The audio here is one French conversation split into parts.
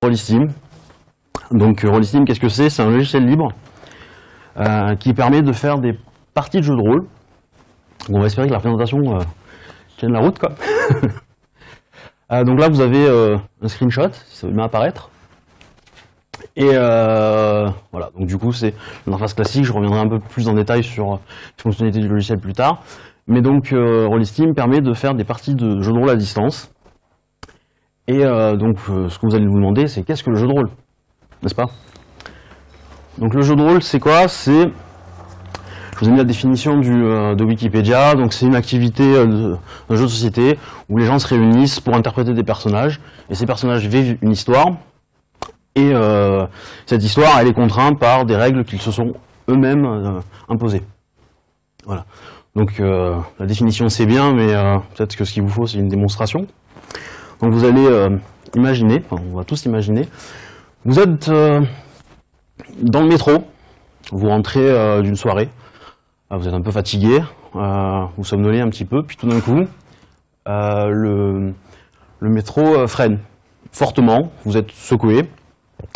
Rollistim. Donc Rollistim, qu'est-ce que c'est? C'est un logiciel libre euh, qui permet de faire des parties de jeux de rôle. on va espérer que la présentation euh, tienne la route. Quoi. Euh, donc là, vous avez un screenshot, si ça veut bien apparaître. Et voilà, donc du coup, c'est l'interface classique. Je reviendrai un peu plus en détail sur les fonctionnalités du logiciel plus tard. Mais donc, Rollistim permet de faire des parties de jeux de rôle à distance. Et donc, ce que vous allez vous demander, c'est qu'est-ce que le jeu de rôle? N'est-ce pas? Donc le jeu de rôle, c'est quoi? C'est, je vous ai mis la définition du, euh, de Wikipédia, donc c'est une activité euh, d'un jeu de société où les gens se réunissent pour interpréter des personnages, et ces personnages vivent une histoire, et euh, cette histoire, elle est contrainte par des règles qu'ils se sont eux-mêmes imposées. Voilà. Donc la définition c'est bien, mais peut-être que ce qu'il vous faut c'est une démonstration. Donc vous allez imaginer, enfin, on va tous imaginer, vous êtes euh, dans le métro, vous rentrez euh, d'une soirée, ah, vous êtes un peu fatigué, euh, vous somnolez un petit peu, puis tout d'un coup, le, métro freine fortement, vous êtes secoué,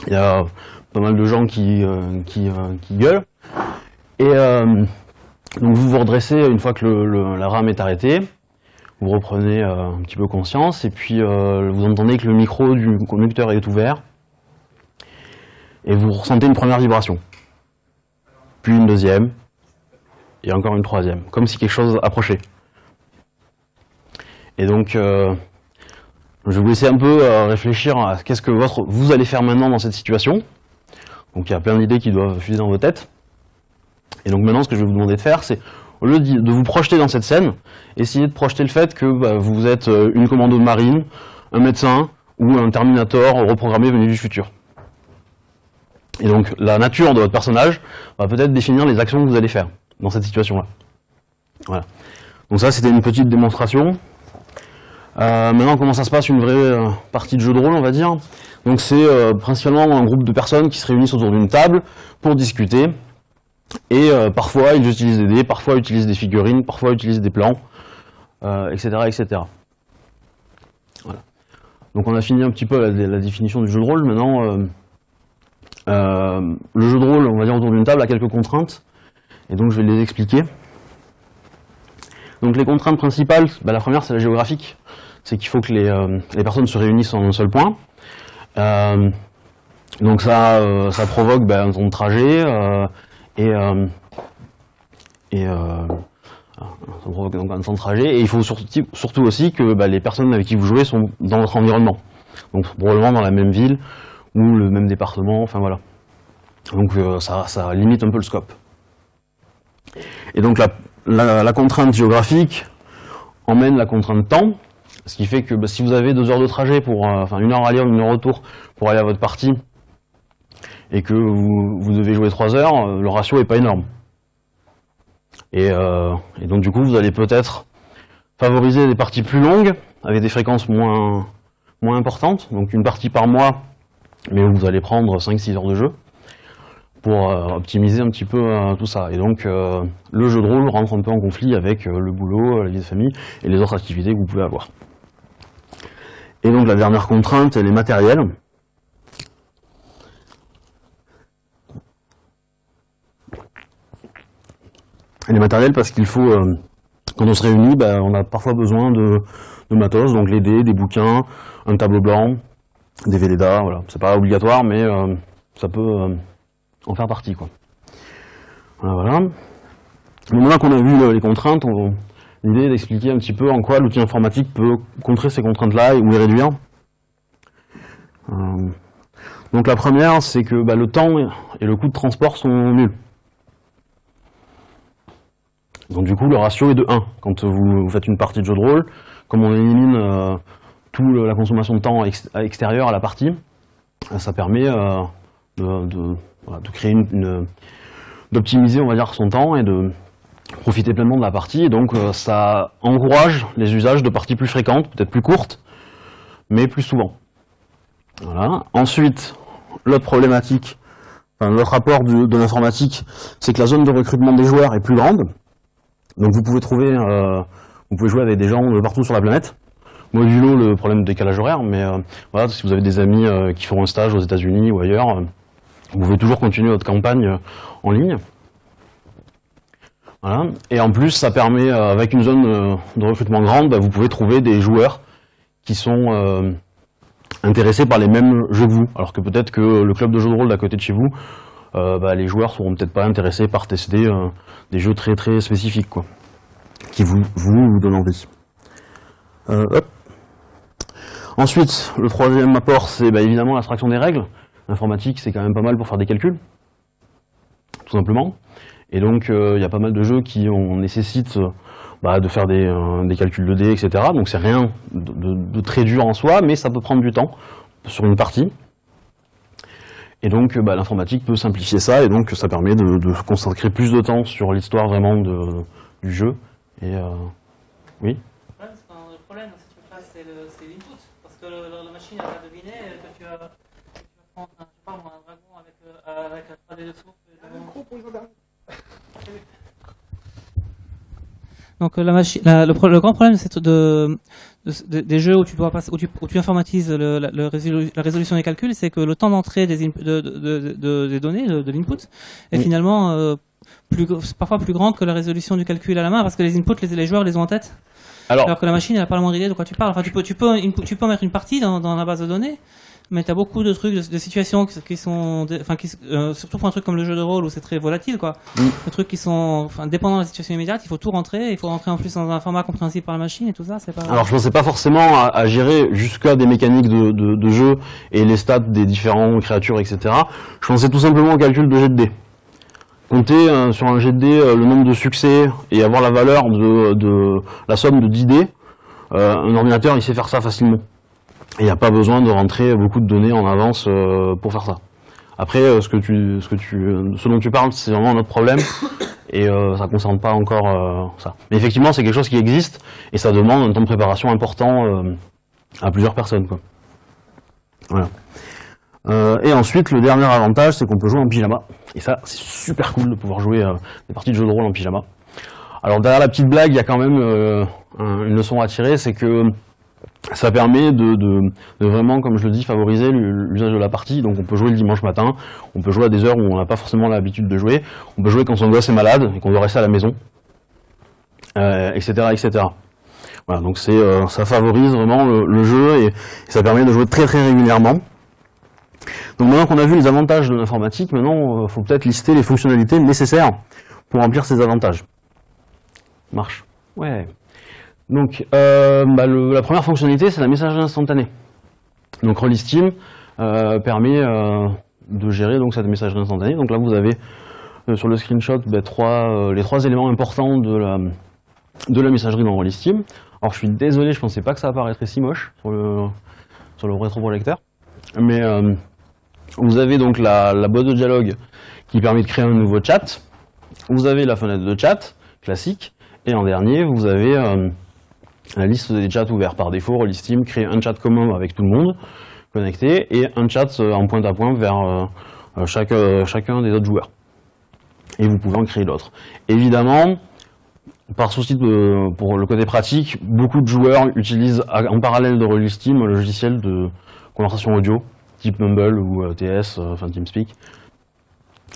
il y a pas mal de gens qui, qui, gueulent, et donc vous vous redressez une fois que la rame est arrêtée, vous reprenez un petit peu conscience, et puis vous entendez que le micro du conducteur est ouvert, et vous ressentez une première vibration. Puis une deuxième, et encore une troisième, comme si quelque chose approchait. Et donc, euh, je vais vous laisser un peu euh, réfléchir à qu'est-ce que votre, vous allez faire maintenant dans cette situation. Donc il y a plein d'idées qui doivent fuser dans vos têtes. Et donc maintenant, ce que je vais vous demander de faire, c'est, au lieu de vous projeter dans cette scène, essayez de projeter le fait que bah, vous êtes euh, une commando de marine, un médecin ou un Terminator reprogrammé venu du futur. Et donc la nature de votre personnage va peut-être définir les actions que vous allez faire dans cette situation-là. Voilà. Donc ça c'était une petite démonstration. Euh, maintenant comment ça se passe une vraie euh, partie de jeu de rôle on va dire? Donc c'est principalement un groupe de personnes qui se réunissent autour d'une table pour discuter. Et parfois ils utilisent des dés, parfois ils utilisent des figurines, parfois ils utilisent des plans, etc., etc. Voilà. Donc on a fini un petit peu la, définition du jeu de rôle. Maintenant euh, le jeu de rôle, on va dire autour d'une table, a quelques contraintes, et donc je vais les expliquer. Donc les contraintes principales, bah, la première c'est la géographique, c'est qu'il faut que les, euh, personnes se réunissent en un seul point. Euh, donc ça, ça provoque bah, un temps de trajet et, et ça provoque donc un trajet et il faut surtout, aussi que bah, les personnes avec qui vous jouez sont dans votre environnement, donc probablement dans la même ville ou le même département, enfin voilà. Donc euh, ça, ça, limite un peu le scope. Et donc la, contrainte géographique emmène la contrainte temps, ce qui fait que bah, si vous avez deux heures de trajet pour, euh, enfin une heure aller, une heure retour pour aller à votre partie, et que vous, devez jouer trois heures, euh, le ratio est pas énorme. Et, et donc du coup vous allez peut-être favoriser des parties plus longues, avec des fréquences moins, moins importantes, donc une partie par mois mais vous allez prendre 5-6 heures de jeu pour euh, optimiser un petit peu euh, tout ça. Et donc, euh, le jeu de rôle rentre un peu en conflit avec le boulot, la vie de famille et les autres activités que vous pouvez avoir. Et donc, la dernière contrainte, elle est matérielle. Elle est matérielle parce qu'il faut, quand on se réunit, ben, on a parfois besoin de, matos, donc les dés, des bouquins, un tableau blanc, des Velleda, voilà. C'est pas obligatoire, mais euh, ça peut euh, en faire partie, quoi. Voilà, voilà. Maintenant qu'on a vu les contraintes, l'idée est d'expliquer un petit peu en quoi l'outil informatique peut contrer ces contraintes-là ou les réduire. Euh, donc la première, c'est que bah, le temps et le coût de transport sont nuls. Donc du coup, le ratio est de 1 quand vous, faites une partie de jeu de rôle. Comme on élimine toute la consommation de temps extérieur à la partie, ça permet euh, de, créer une, d'optimiser on va dire son temps et de profiter pleinement de la partie et donc euh, ça encourage les usages de parties plus fréquentes, peut-être plus courtes, mais plus souvent. Voilà. Ensuite, l'autre problématique, enfin, l'autre rapport de l'informatique, c'est que la zone de recrutement des joueurs est plus grande. Donc vous pouvez trouver, euh, vous pouvez jouer avec des gens de partout sur la planète modulo le problème de décalage horaire, mais euh, voilà, si vous avez des amis euh, qui font un stage aux États-Unis ou ailleurs, vous pouvez toujours continuer votre campagne en ligne. Voilà. Et en plus, ça permet, avec une zone de recrutement grande, bah, vous pouvez trouver des joueurs qui sont intéressés par les mêmes jeux que vous. Alors que peut-être que le club de jeux de rôle d'à côté de chez vous, euh, bah, les joueurs seront peut-être pas intéressés par tester euh, des jeux très très spécifiques, quoi, qui vous, vous, donnent envie. Euh. Ensuite, le troisième apport, c'est bah, évidemment l'abstraction des règles. L'informatique, c'est quand même pas mal pour faire des calculs, tout simplement. Et donc, il y a pas mal de jeux qui ont, nécessitent bah, de faire des, des calculs de dés, etc. Donc, c'est rien de très dur en soi, mais ça peut prendre du temps sur une partie. Et donc, euh, bah, l'informatique peut simplifier ça, et donc ça permet de, de se consacrer plus de temps sur l'histoire vraiment de- du jeu. Et euh, oui. Ouais, problème dans ce truc-là, c'est l'input. Parce que le- le- la machine, elle va deviner que tu vas, que tu vas prendre un, je sais pas, un dragon avec, euh, avec un 3D de souffle. et de- Donc euh, la machine, la- le, pro- le grand problème c'est de, de- de- des jeux où tu dois passer, où tu, où tu informatises le- la, le résolu- la résolution des calculs, c'est que le temps d'entrée des, de, données, de, l'input, est Oui. finalement euh, plus, parfois plus grand que la résolution du calcul à la main, parce que les inputs, les, les joueurs les ont en tête. Alors, Alors que la machine, elle n'a pas la moindre idée de quoi tu parles. Enfin, tu peux, tu peux, input- tu peux mettre une partie dans, dans la base de données, mais tu as beaucoup de trucs, de, de situations qui, qui sont, enfin, qui, euh, surtout pour un truc comme le jeu de rôle où c'est très volatile, quoi. Mm. Des trucs qui sont, enfin, dépendant de la situation immédiate, il faut tout rentrer, il faut rentrer en plus dans un format compréhensible par la machine et tout ça, c'est pas. Alors je pensais pas forcément à, à gérer jusqu'à des mécaniques de, de- de jeu et les stats des différentes créatures, etc. Je pensais tout simplement au calcul de jet de dés. Compter euh, sur un jet de dés euh, le nombre de succès et avoir la valeur de, de la somme de 10 dés, euh, un ordinateur il sait faire ça facilement. Il n'y a pas besoin de rentrer beaucoup de données en avance euh, pour faire ça. Après, euh, tu, ce, dont tu parles, c'est vraiment notre problème et euh, ça ne concerne pas encore euh, ça. Mais effectivement, c'est quelque chose qui existe et ça demande un temps de préparation important euh, à plusieurs personnes. Voilà. Euh, et ensuite, le dernier avantage, c'est qu'on peut jouer en pyjama. Et ça, c'est super cool de pouvoir jouer euh, des parties de jeux de rôle en pyjama. Alors derrière la petite blague, il y a quand même euh, un- une leçon à tirer, c'est que ça permet de, vraiment, comme je le dis, favoriser l'u- l'usage de la partie. Donc on peut jouer le dimanche matin, on peut jouer à des heures où on n'a pas forcément l'habitude de jouer, on peut jouer quand son gosse est malade et qu'on doit rester à la maison, euh, etc., etc. Voilà, donc euh, ça favorise vraiment le, jeu et, et ça permet de jouer très très régulièrement. Donc maintenant qu'on a vu les avantages de l'informatique, maintenant il faut peut-être lister les fonctionnalités nécessaires pour remplir ces avantages. Marche. Ouais. Donc euh, bah, la première fonctionnalité c'est la messagerie instantanée. Donc Rollisteam euh, permet euh, de gérer donc cette messagerie instantanée. Donc là vous avez euh, sur le screenshot bah, les trois éléments importants de la, messagerie dans Rollisteam. Alors je suis désolé, je pensais pas que ça apparaîtrait si moche sur le, rétroprojecteur. Mais vous avez donc la, boîte de dialogue qui permet de créer un nouveau chat. Vous avez la fenêtre de chat classique. Et en dernier, vous avez la liste des chats ouverts. Par défaut, Rollisteam crée un chat commun avec tout le monde connecté et un chat euh, en point à point vers euh, euh, chaque, chacun des autres joueurs. Et vous pouvez en créer d'autres. Évidemment, par souci de, pour le côté pratique, beaucoup de joueurs utilisent en parallèle de Rollisteam un logiciel de conversation audio, type Mumble ou TS, enfin TeamSpeak,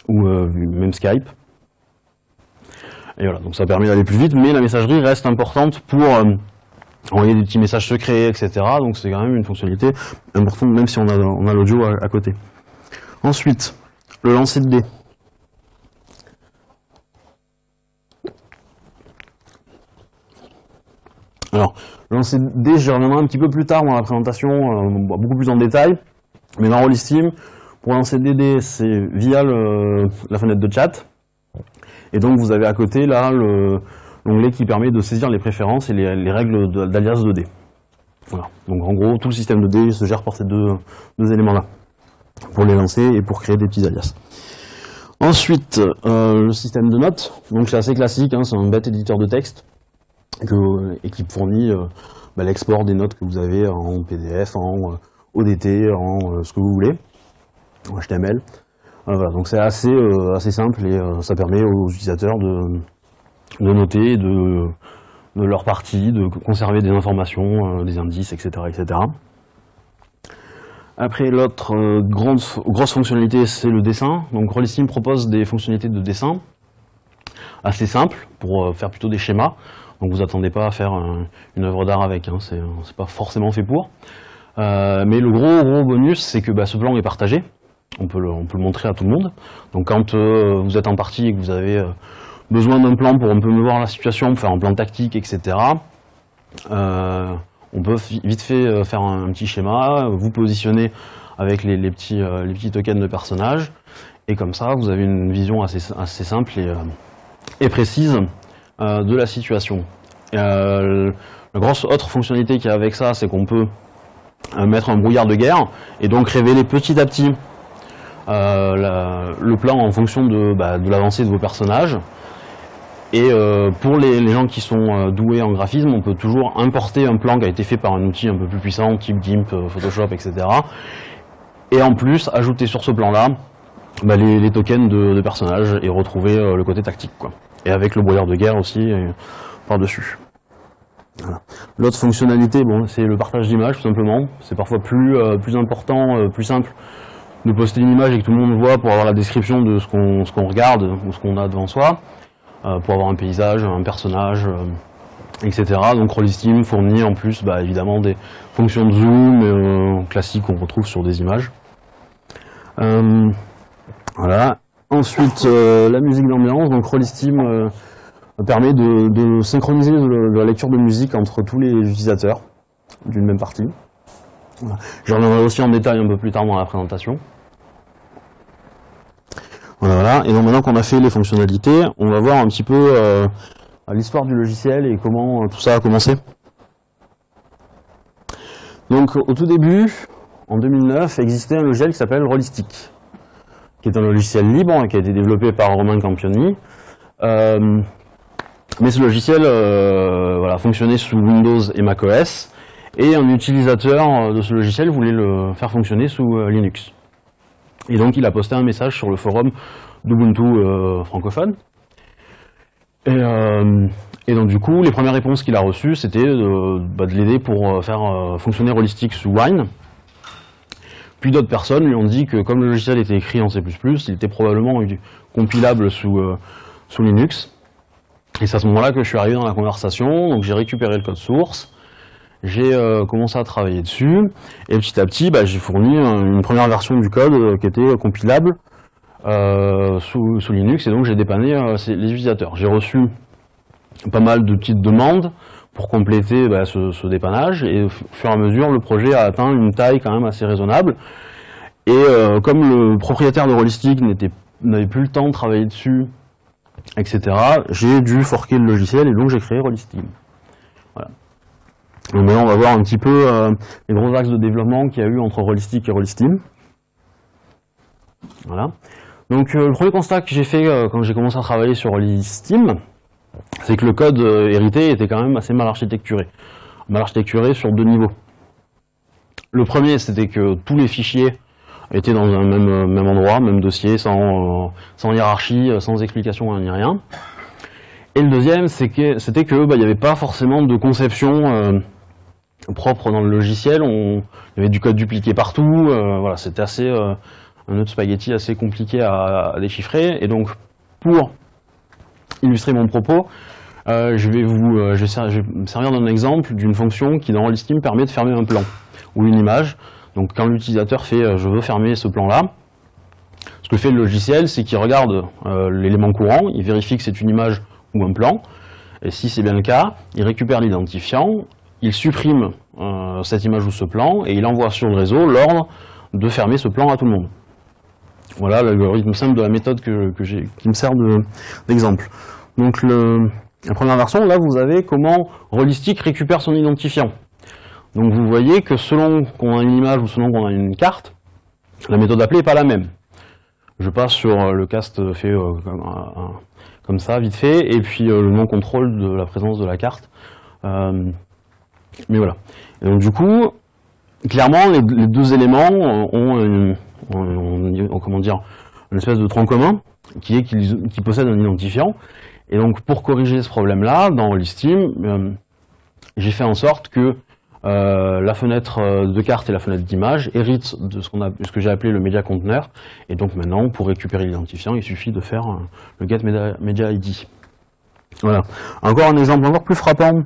ou même Skype. Et voilà, donc ça permet d'aller plus vite, mais la messagerie reste importante pour envoyer des petits messages secrets, etc. Donc c'est quand même une fonctionnalité importante, même si on a, l'audio à, côté. Ensuite, le lancer de dés. Alors, le lancer de dés, j'y reviendrai un petit peu plus tard dans la présentation, euh, beaucoup plus en détail. Mais dans Rollisteam, pour lancer des dés, c'est via la fenêtre de chat. Et donc vous avez à côté là le- l'onglet qui permet de saisir les préférences et les, les règles d'alias de dés. Voilà. Donc en gros, tout le système de dés se gère par ces deux, éléments-là, pour les lancer et pour créer des petits alias. Ensuite, euh, le système de notes. Donc c'est assez classique, hein, c'est un bête éditeur de texte que- et qui fournit euh, bah, l'export des notes que vous avez en PDF, en euh, ODT, en ce que vous voulez, en HTML. Voilà, donc c'est assez, assez simple et ça permet aux utilisateurs de, de noter de, de leur partie, de conserver des informations, des indices, etc. etc. Après, l'autre grande grosse fonctionnalité, c'est le dessin. Donc propose des fonctionnalités de dessin assez simples pour faire plutôt des schémas. Donc vous attendez pas à faire une œuvre d'art avec, hein, c'est pas forcément fait pour. mais le gros gros bonus, c'est que bah, ce plan est partagé on peut, le, montrer à tout le monde. Donc quand euh, vous êtes en partie et que vous avez euh, besoin d'un plan pour un peu me voir la situation, faire un plan tactique, etc., euh, on peut vite fait faire un, petit schéma, vous positionner avec les, petits, les petits tokens de personnages, et comme ça vous avez une vision assez, simple et, précise de la situation. la grosse autre fonctionnalité qu'il y a avec ça, c'est qu'on peut mettre un brouillard de guerre et donc révéler petit à petit euh, le plan en fonction de, bah, de l'avancée de vos personnages. Et euh, pour les, gens qui sont euh, doués en graphisme, on peut toujours importer un plan qui a été fait par un outil un peu plus puissant, type GIMP, Photoshop, etc. Et en plus, ajouter sur ce plan-là bah, les, tokens de, personnages et retrouver le côté tactique. Et avec le brouillard de guerre aussi par-dessus. L'autre fonctionnalité, bon, c'est le partage d'images tout simplement. C'est parfois plus, important, plus simple de poster une image et que tout le monde voit pour avoir la description de ce qu'on regarde ou ce qu'on a devant soi, euh, pour avoir un paysage, un personnage, euh, etc. Donc Rollistim fournit en plus bah, évidemment des fonctions de zoom euh, classiques qu'on retrouve sur des images. voilà. Ensuite, la musique d'ambiance. Donc Rollistim permet de, synchroniser la lecture de musique entre tous les utilisateurs d'une même partie. Je reviendrai aussi en détail un peu plus tard dans la présentation. Voilà, et donc maintenant qu'on a fait les fonctionnalités, on va voir un petit peu euh, l'histoire du logiciel et comment euh, tout ça a commencé. Donc au tout début, en 2009, existait un logiciel qui s'appelle Rollistic, qui est un logiciel libre et qui a été développé par Romain Campioni. Euh, mais ce logiciel fonctionnait sous Windows et macOS, et un utilisateur de ce logiciel voulait le faire fonctionner sous Linux. Et donc il a posté un message sur le forum d'Ubuntu euh, francophone. Euh, et, donc du coup, les premières réponses qu'il a reçues, c'était de, bah, l'aider pour euh, faire fonctionner Rollistic sous Wine. Puis d'autres personnes lui ont dit que comme le logiciel était écrit en C++, il était probablement compilable sous, sous Linux. Et c'est à ce moment-là que je suis arrivé dans la conversation, donc j'ai récupéré le code source, j'ai euh, commencé à travailler dessus, et petit à petit, bah, j'ai fourni une première version du code euh, qui était compilable euh, sous, Linux, et donc j'ai dépanné les utilisateurs. J'ai reçu pas mal de petites demandes pour compléter bah, ce, dépannage, et au fur et à mesure, le projet a atteint une taille quand même assez raisonnable. Et comme le propriétaire de Rollistic n'avait plus le temps de travailler dessus, etc., j'ai dû forquer le logiciel, et donc j'ai créé Rollistic. Voilà. Maintenant, on va voir un petit peu euh, les gros axes de développement qu'il y a eu entre Rollistic et Rollistim. Voilà. Donc euh, le premier constat que j'ai fait euh, quand j'ai commencé à travailler sur Rollistim, c'est que le code hérité était quand même assez mal architecturé. Mal architecturé sur deux niveaux. Le premier, c'était que tous les fichiers étaient dans un même, même endroit, même dossier, sans, sans hiérarchie, sans explication ni rien. Et le deuxième, c'était que bah, il n'y avait pas forcément de conception propre dans le logiciel. On, il y avait du code dupliqué partout. Euh, voilà, c'était assez euh, un autre spaghetti assez compliqué à, déchiffrer. Et donc, pour illustrer mon propos, euh, je vais vous me servir d'un exemple d'une fonction qui dans Rollistim permet de fermer un plan ou une image. Donc quand l'utilisateur fait je veux fermer ce plan-là, ce que fait le logiciel, c'est qu'il regarde l'élément courant, il vérifie que c'est une image ou un plan, et si c'est bien le cas, il récupère l'identifiant, il supprime euh, cette image ou ce plan et il envoie sur le réseau l'ordre de fermer ce plan à tout le monde. Voilà l'algorithme simple de la méthode qui me sert d'exemple. Donc la première version, là vous avez comment Rollistic récupère son identifiant. Donc vous voyez que selon qu'on a une image ou selon qu'on a une carte, la méthode appelée n'est pas la même. Je passe sur le cast fait euh, comme, ça, vite fait, et puis euh, le non-contrôle de la présence de la carte. Mais voilà. Et donc du coup, clairement, les, deux éléments ont, comment dire, une espèce de tronc commun qui est qu'ils possèdent un identifiant. Et donc pour corriger ce problème-là, dans Rollisteam, euh, j'ai fait en sorte que euh, la fenêtre euh, de carte et la fenêtre d'image héritent de ce, a, ce que j'ai appelé le media conteneur. Et donc maintenant, pour récupérer l'identifiant, il suffit de faire euh, le get media, media ID. Voilà. Encore un exemple encore plus frappant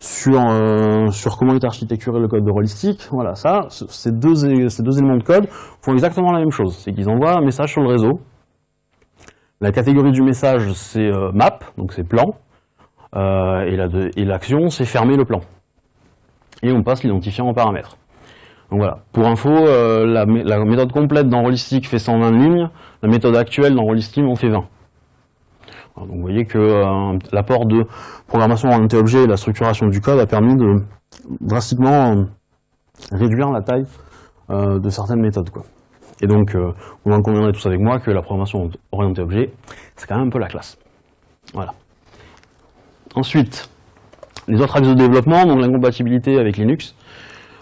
sur, euh, sur comment est architecturé le code de Rollistic. Voilà, ça, ces deux, éléments de code font exactement la même chose. C'est qu'ils envoient un message sur le réseau. La catégorie du message, c'est euh, map, donc c'est plan. Euh, et l'action, c'est fermer le plan. Et on passe l'identifiant en paramètres. Donc voilà. Pour info, la, mé- la méthode complète dans Rollistic fait 120 lignes. La méthode actuelle dans Rollistim en fait 20. Alors, donc vous voyez que euh, l'apport de programmation orientée objet et la structuration du code a permis de drastiquement euh, réduire la taille euh, de certaines méthodes. Quoi. Et donc, vous en conviendrez tous avec moi que la programmation orientée objet, c'est quand même un peu la classe. Voilà. Ensuite, les autres axes de développement, donc l'incompatibilité avec Linux.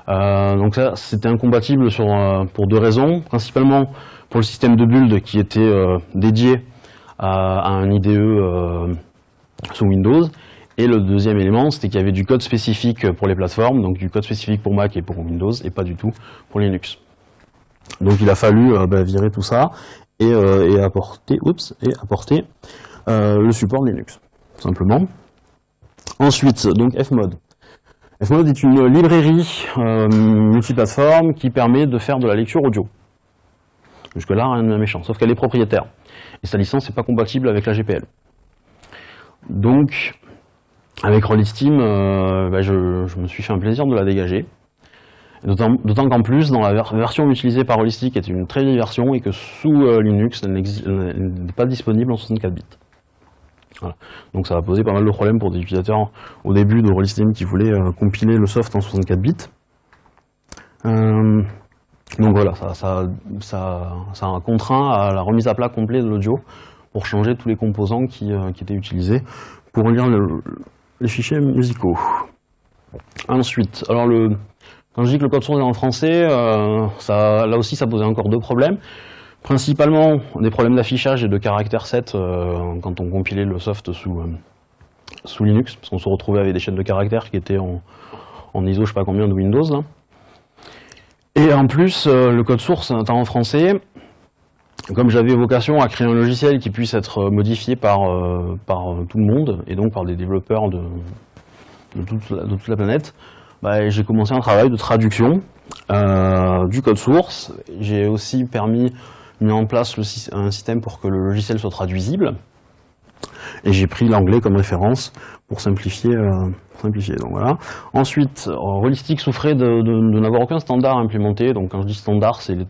Donc ça, c'était incompatible sur, pour deux raisons. Principalement pour le système de build qui était dédié à, à un IDE euh, sous Windows. Et le deuxième élément, c'était qu'il y avait du code spécifique pour les plateformes, donc du code spécifique pour Mac et pour Windows, et pas du tout pour Linux. Donc il a fallu euh, bah, virer tout ça et, euh, et apporter, oups, et apporter euh, le support Linux, simplement. Ensuite, donc Fmod. Fmod est une librairie euh, multiplateforme qui permet de faire de la lecture audio. Jusque-là, rien de méchant, sauf qu'elle est propriétaire. Et sa licence n'est pas compatible avec la GPL. Donc, avec Rollistim, euh, bah, je, me suis fait un plaisir de la dégager. D'autant qu'en plus, dans la ver- version utilisée par Rollistic, qui est une très vieille version, et que sous euh, Linux, elle n'est pas disponible en 64 bits. Donc ça va poser pas mal de problèmes pour des utilisateurs au début de Rollistim qui voulaient euh, compiler le soft en 64 bits. Euh, donc voilà, ça, ça, ça, a contraint à la remise à plat complet de l'audio pour changer tous les composants qui, euh, étaient utilisés pour lire le- les fichiers musicaux. Ensuite, alors le, quand je dis que le code source est en français, euh, là aussi ça posait encore deux problèmes. Principalement des problèmes d'affichage et de caractère 7 euh, quand on compilait le soft sous, sous Linux, parce qu'on se retrouvait avec des chaînes de caractères qui étaient en, en ISO je sais pas combien de Windows là. Et en plus, euh, le code source étant en français, comme j'avais vocation à créer un logiciel qui puisse être modifié par, euh, par euh, tout le monde, et donc par des développeurs de, de, toute, la, planète, bah, j'ai commencé un travail de traduction euh, du code source. J'ai aussi permis, mis en place un système pour que le logiciel soit traduisible. Et j'ai pris l'anglais comme référence pour simplifier. euh, simplifier. Donc voilà. Ensuite, euh, Rollistic souffrait de, n'avoir aucun standard implémenté. Donc quand je dis standard, c'est les,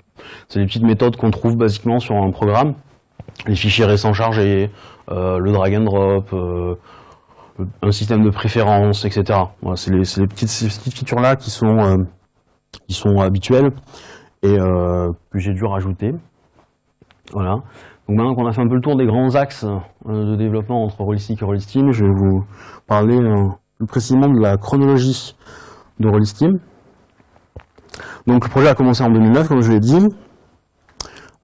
les petites méthodes qu'on trouve basiquement sur un programme. Les fichiers récents chargés, euh, le drag and drop, un système de préférence, etc. Voilà, c'est les, petites, petites features-là qui sont, qui sont habituelles et que j'ai dû rajouter. Voilà. Donc maintenant qu'on a fait un peu le tour des grands axes euh, de développement entre Rollistic et Rollistim, je vais vous parler euh, plus précisément de la chronologie de Rollistim. Donc le projet a commencé en 2009, comme je l'ai dit.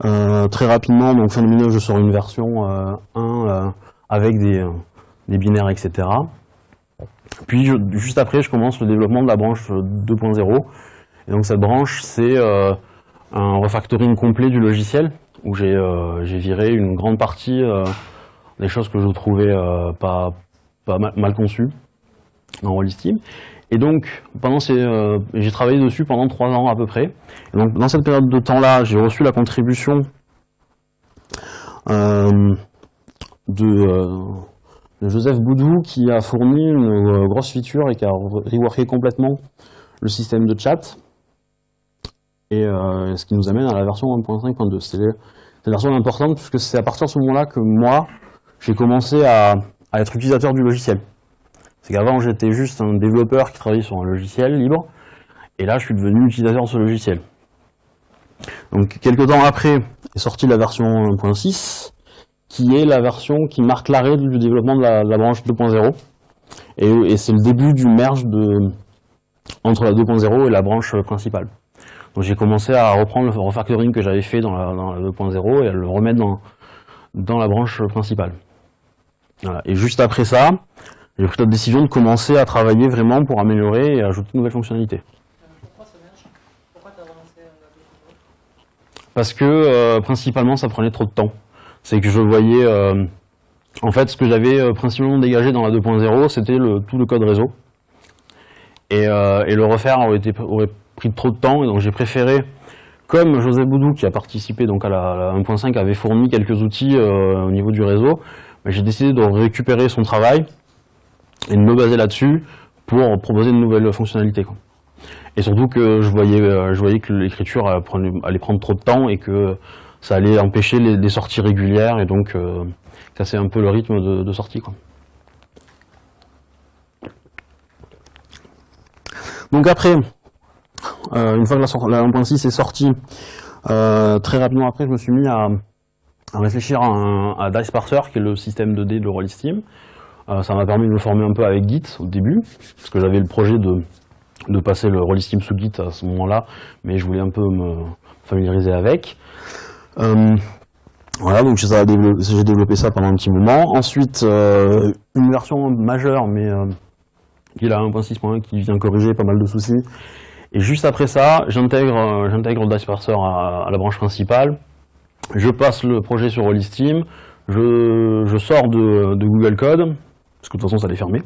Euh, très rapidement, donc fin 2009, je sors une version euh, 1 euh, avec des, binaires, etc. Puis juste après, je commence le développement de la branche euh, 2.0. Et donc cette branche, c'est un refactoring complet du logiciel où j'ai euh, j'ai viré une grande partie euh, des choses que je trouvais euh, pas, mal, conçues dans Rollistim. Et donc, pendant ces, j'ai travaillé dessus pendant trois ans à peu près. Et donc, dans cette période de temps-là, j'ai reçu la contribution de, Joseph Boudou qui a fourni une grosse feature et qui a re- reworké complètement le système de chat. Et euh, ce qui nous amène à la version 1.5.2. C'est la version importante puisque c'est à partir de ce moment-là que moi, j'ai commencé à, être utilisateur du logiciel. C'est qu'avant, j'étais juste un développeur qui travaillait sur un logiciel libre, et là, je suis devenu utilisateur de ce logiciel. Donc, quelques temps après est sortie la version 1.6, qui est la version qui marque l'arrêt du développement de la, branche 2.0, et, c'est le début du merge entre la 2.0 et la branche principale. Donc, j'ai commencé à reprendre le refactoring que j'avais fait dans la, dans la 2.0 et à le remettre dans, dans la branche principale. Et juste après ça, j'ai pris la décision de commencer à travailler vraiment pour améliorer et ajouter de nouvelles fonctionnalités. Parce que euh, principalement ça prenait trop de temps. C'est que je voyais, euh, en fait ce que j'avais euh, principalement dégagé dans la 2.0 c'était tout le code réseau. Et, le refaire aurait, aurait pris trop de temps et donc j'ai préféré, comme José Boudou qui a participé donc à la, la 1.5 avait fourni quelques outils euh, au niveau du réseau, ben, j'ai décidé de récupérer son travail et de me baser là-dessus pour proposer de nouvelles fonctionnalités. Et surtout que je voyais, euh, je voyais que l'écriture allait prendre, allait prendre trop de temps et que ça allait empêcher les, sorties régulières et donc euh, casser un peu le rythme de, de sortie. Quoi. Donc après, euh, une fois que la, sor- la 1.6 est sortie, euh, très rapidement après, je me suis mis à, réfléchir à, un, Dice Parser, qui est le système 2D de Rollistim. Euh, ça m'a permis de me former un peu avec Git au début, parce que j'avais le projet de, passer le Rollistim sous Git à ce moment-là, mais je voulais un peu me familiariser avec. Voilà, donc j'ai développé ça pendant un petit moment. Ensuite, une version majeure, mais euh, qui est la 1.6.1, qui vient corriger pas mal de soucis. Et juste après ça, j'intègre euh, j'intègre Dice Parser à, à la branche principale. Je passe le projet sur Rollistim. Je, je sors de, de Google Code, parce que de toute façon ça allait fermer.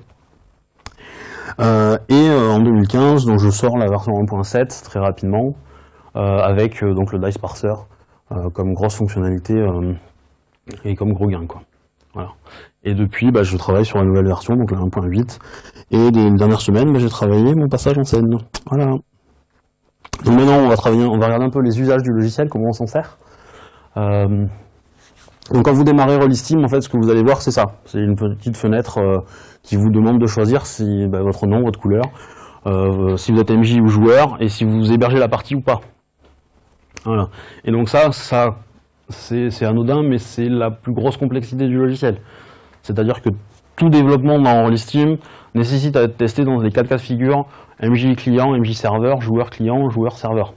Euh, et euh, en 2015, donc je sors la version 1.7 très rapidement, avec donc le Dice Parser comme grosse fonctionnalité et comme gros gain. Quoi. Voilà. Et depuis, bah, je travaille sur la nouvelle version, donc la 1.8. Et les dernières semaines, bah, j'ai travaillé mon passage en scène. Voilà. Donc maintenant, on va travailler, on va regarder un peu les usages du logiciel, comment on s'en sert. Euh, donc quand vous démarrez Rollistim, en fait, ce que vous allez voir, c'est ça. C'est une petite fenêtre euh, qui vous demande de choisir si bah, votre nom, votre couleur, euh, si vous êtes MJ ou joueur, et si vous hébergez la partie ou pas. Voilà. Et donc ça, ça, c'est anodin, mais c'est la plus grosse complexité du logiciel. C'est-à-dire que tout développement dans Rollistim nécessite à être testé dans des quatre cas de figure MJ client, MJ serveur, joueur client, joueur serveur.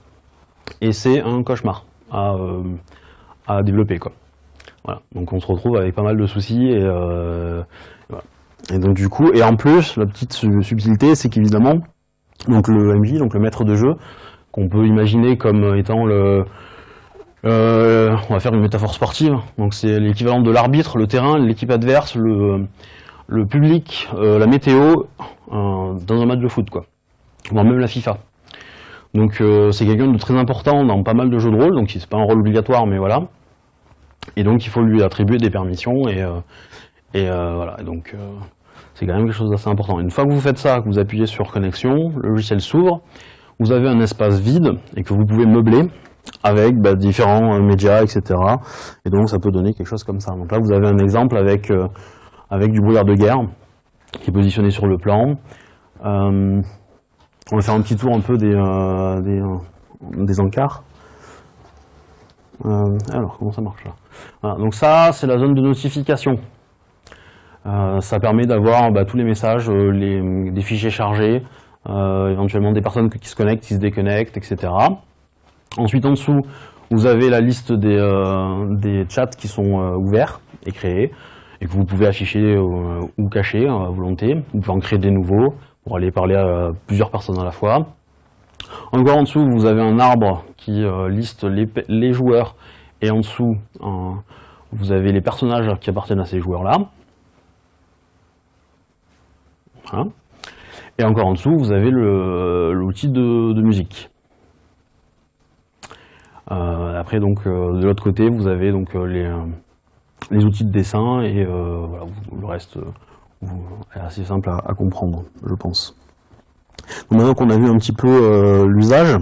Et c'est un cauchemar à, euh, développer quoi. Donc on se retrouve avec pas mal de soucis et, euh, donc du coup et en plus la petite su- subtilité c'est qu'évidemment donc le MJ donc le maître de jeu qu'on peut imaginer comme étant le euh, on va faire une métaphore sportive donc c'est l'équivalent de l'arbitre, le terrain, l'équipe adverse, le, le public, euh, la météo euh, dans un match de foot quoi, voire même la FIFA. Donc euh, c'est quelqu'un de très important dans pas mal de jeux de rôle, donc c'est pas un rôle obligatoire, mais voilà. Et donc il faut lui attribuer des permissions et, voilà. Et donc c'est quand même quelque chose d'assez important. Une fois que vous faites ça, que vous appuyez sur connexion, le logiciel s'ouvre, vous avez un espace vide et que vous pouvez meubler avec bah, différents médias, etc. Et donc ça peut donner quelque chose comme ça. Donc là vous avez un exemple avec avec du brouillard de guerre qui est positionné sur le plan. Euh, on va faire un petit tour un peu des, euh, euh, des encarts. Alors, comment ça marche là? Donc ça, c'est la zone de notification. Ça permet d'avoir bah, tous les messages, les, des fichiers chargés, éventuellement des personnes qui se connectent, qui se déconnectent, etc. Ensuite, en dessous, vous avez la liste des, chats qui sont ouverts et créés, et que vous pouvez afficher euh, ou cacher hein, à volonté. Vous pouvez en créer des nouveaux pour aller parler à plusieurs personnes à la fois. Encore en dessous, vous avez un arbre qui euh, liste les, joueurs, et en dessous, vous avez les personnages qui appartiennent à ces joueurs-là. Et encore en dessous, vous avez l'outil de, musique. Euh, après, donc, de l'autre côté, vous avez donc les, les outils de dessin et euh, voilà, le reste euh, est assez simple à, comprendre, je pense. Donc maintenant qu'on a vu un petit peu euh, l'usage,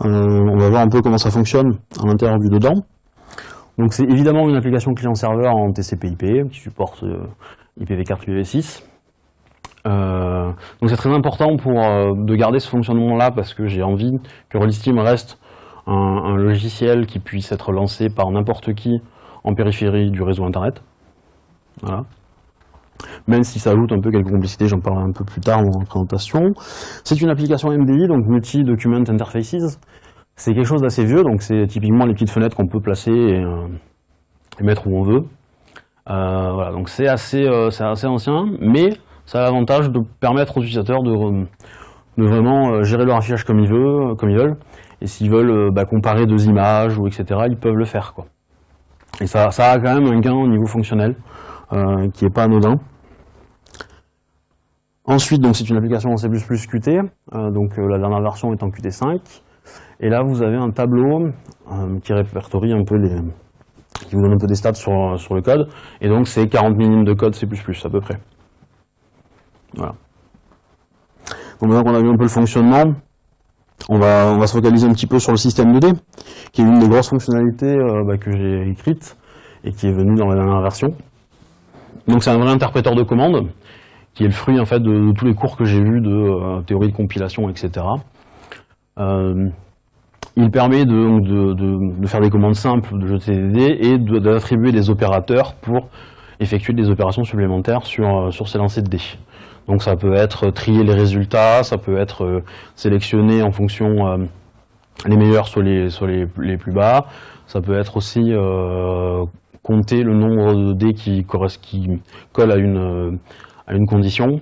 on va voir un peu comment ça fonctionne à l'intérieur du dedans. Donc c'est évidemment une application client-serveur en TCP/IP qui supporte euh, IPv4, IPv6. Euh, donc c'est très important pour de garder ce fonctionnement-là parce que j'ai envie que Rollistim reste un logiciel qui puisse être lancé par n'importe qui en périphérie du réseau Internet. Voilà. Même si ça ajoute un peu quelques complexités, j'en parlerai un peu plus tard dans la présentation. C'est une application MDI, donc Multi Document Interfaces. C'est quelque chose d'assez vieux, donc c'est typiquement les petites fenêtres qu'on peut placer et, euh, et mettre où on veut. Euh, voilà, donc c'est assez, euh, assez ancien, mais ça a l'avantage de permettre aux utilisateurs de, vraiment gérer leur affichage comme ils veulent, comme ils veulent. Et s'ils veulent bah, comparer deux images ou etc., ils peuvent le faire. Et ça, ça a quand même un gain au niveau fonctionnel euh, qui est pas anodin. Ensuite, donc c'est une application en C++ Qt, euh, donc euh, la dernière version est en Qt5. Et là, vous avez un tableau euh, qui répertorie un peu les, qui vous donne un peu des stats sur, sur le code. Et donc, c'est 40 000 lignes de code C++ à peu près. Voilà. Donc maintenant qu'on a vu un peu le fonctionnement, on va, se focaliser un petit peu sur le système 2D, qui est une des grosses fonctionnalités euh, bah, que j'ai écrites et qui est venue dans la dernière version. Donc c'est un vrai interpréteur de commandes, qui est le fruit en fait de, tous les cours que j'ai vus de euh, théorie de compilation, etc. Euh, il permet de, faire des commandes simples de jeter des dés et d'attribuer des opérateurs pour effectuer des opérations supplémentaires sur, sur ces lancers de dés. Donc ça peut être trier les résultats, ça peut être euh, sélectionner en fonction euh, les meilleurs sur les, les, les plus bas, ça peut être aussi euh, compter le nombre de dés qui, qui collent à une, euh, à une condition.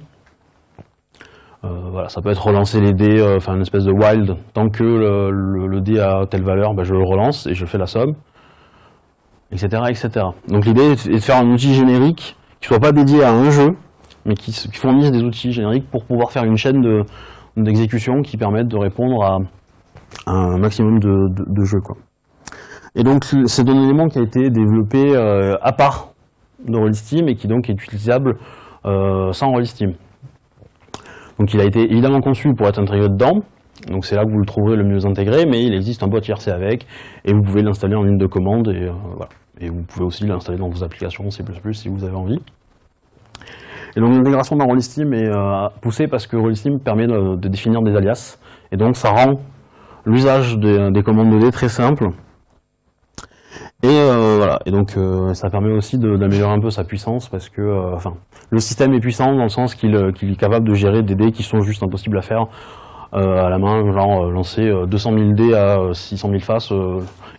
Euh, voilà, ça peut être relancer les dés, euh, enfin une espèce de wild. Tant que le, le- dé a telle valeur, ben, je le relance et je fais la somme, etc. etc. Donc l'idée est de faire un outil générique qui soit pas dédié à un jeu, mais qui, s- qui fournisse des outils génériques pour pouvoir faire une chaîne de- d'exécution qui permette de répondre à, un maximum de, jeux. Et donc c'est un élément qui a été développé euh, à part de Rollistim et qui donc est utilisable euh, sans Rollistim. Donc il a été évidemment conçu pour être intégré dedans, donc c'est là que vous le trouverez le mieux intégré, mais il existe un boîtier RC avec, et vous pouvez l'installer en ligne de commande, et euh. Et vous pouvez aussi l'installer dans vos applications C++ si vous avez envie. Et donc l'intégration dans Rollistim est euh, poussée parce que Rollistim permet de, définir des alias, et donc ça rend l'usage des, des commandes de D très simple. Et euh, voilà, et donc euh, ça permet aussi d'améliorer un peu sa puissance parce que, euh, enfin, le système est puissant dans le sens qu'il euh, qu'il est capable de gérer des dés qui sont juste impossibles à faire à la main, genre lancer euh, 200 000 dés à euh, 600 000 faces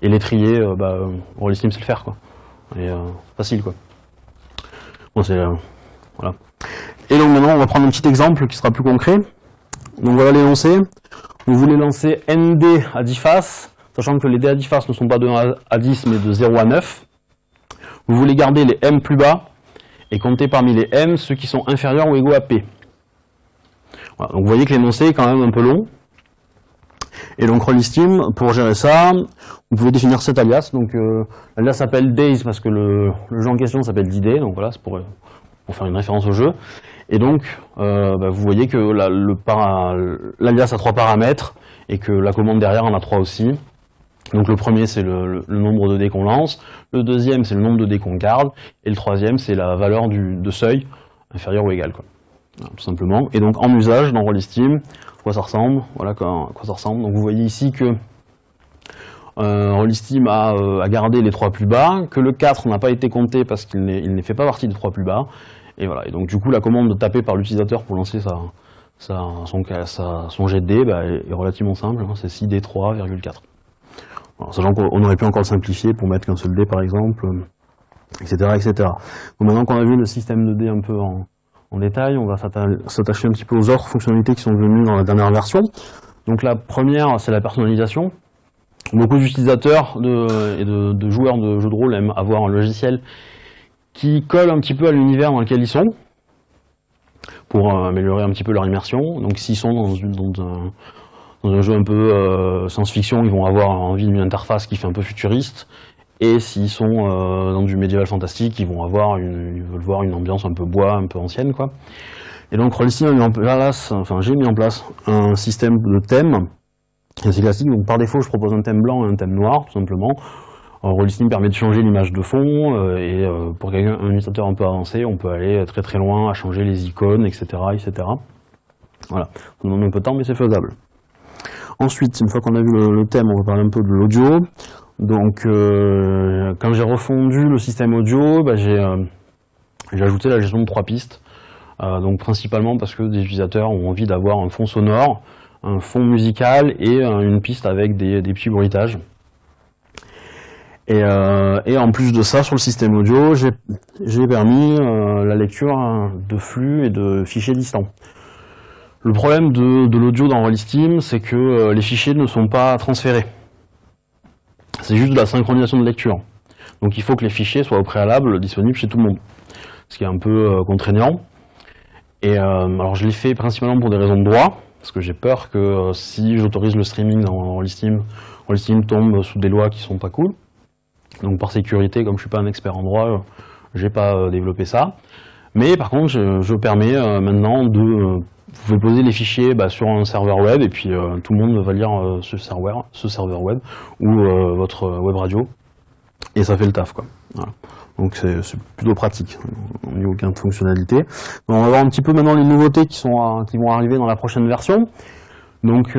et les trier, bah, euh, Rollistim sait le faire, quoi. Et facile, quoi. Bon, c'est Et donc maintenant, on va prendre un petit exemple qui sera plus concret. Donc voilà lancers. Vous voulez lancer n dés à 10 faces, sachant que les dés à 10 faces ne sont pas de 1 à 10 mais de 0 à 9. Vous voulez garder les m plus bas et compter parmi les m ceux qui sont inférieurs ou égaux à p. Voilà, donc vous voyez que l'énoncé est quand même un peu long. Et donc Rollistim, pour gérer ça, vous pouvez définir cet alias. Donc euh, l'alias s'appelle days parce que le, le jeu en question s'appelle d donc voilà, c'est pour, pour faire une référence au jeu. Et donc, euh, bah, vous voyez que l'alias a trois paramètres et que la commande derrière en a trois aussi. Donc le premier c'est le, nombre de dés qu'on lance, le deuxième c'est le nombre de dés qu'on garde, et le troisième c'est la valeur du, de seuil inférieur ou égal, quoi. Tout simplement. Et donc en usage dans Rollistim, à quoi ça ressemble, voilà quoi, quoi ça ressemble. Donc vous voyez ici que euh, a, euh, a gardé les trois plus bas, que le 4 n'a pas été compté parce qu'il n'est il n'est fait pas partie des trois plus bas. Et voilà. Et donc du coup la commande tapée par l'utilisateur pour lancer son, sa- jet de dés bah, est relativement simple, hein, c'est 6D3,4. Voilà, sachant qu'on aurait pu encore simplifier pour mettre qu'un seul dé par exemple, etc. etc. Donc maintenant qu'on a vu le système de dés un peu en, détail, on va s'atta- s'attacher un petit peu aux autres fonctionnalités qui sont venues dans la dernière version. Donc la première, c'est la personnalisation. Beaucoup d'utilisateurs et de joueurs de jeux de rôle aiment avoir un logiciel qui colle un petit peu à l'univers dans lequel ils sont, pour euh, améliorer un petit peu leur immersion. Donc s'ils sont dans, un, jeu un peu euh, science-fiction, ils vont avoir envie d'une interface qui fait un peu futuriste. Et s'ils sont euh, dans du médiéval fantastique, ils vont avoir une, ils veulent voir une ambiance un peu bois, un peu ancienne, quoi. Et donc Rollistim a mis en place, enfin j'ai mis en place un système de thème et C'est classique, donc par défaut je propose un thème blanc et un thème noir, tout simplement. Alors, Rollistim permet de changer l'image de fond, euh, et euh, pour un utilisateur un peu avancé, on peut aller très très loin à changer les icônes, etc. etc. Voilà, ça demande un peu de temps, mais c'est faisable. Ensuite, une fois qu'on a vu le, thème, on va parler un peu de l'audio. Donc, euh, quand j'ai refondu le système audio, bah, j'ai ajouté la gestion de trois pistes. Donc principalement parce que des utilisateurs ont envie d'avoir un fond sonore, un fond musical et une piste avec des, des petits bruitages. Et, euh, et en plus de ça, sur le système audio, j'ai permis euh, la lecture hein, de flux et de fichiers distants. Le problème de, de l'audio dans Rollistim, c'est que euh, les fichiers ne sont pas transférés. C'est juste de la synchronisation de lecture. Donc il faut que les fichiers soient au préalable disponibles chez tout le monde. Ce qui est un peu euh, contraignant. Et euh, alors je l'ai fait principalement pour des raisons de droit, parce que j'ai peur que si j'autorise le streaming dans Rollistim, Rollistim tombe sous des lois qui sont pas cool. Donc par sécurité, comme je suis pas un expert en droit, euh, j'ai pas euh, développé ça. Mais par contre, je, je permets euh, maintenant de vous pouvez poser les fichiers bah, sur un serveur web et puis tout le monde va lire ce serveur, ce serveur web ou votre web radio et ça fait le taf quoi. Donc c'est plutôt pratique au niveau gain de fonctionnalité. On va voir un petit peu maintenant les nouveautés qui qui vont arriver dans la prochaine version. Donc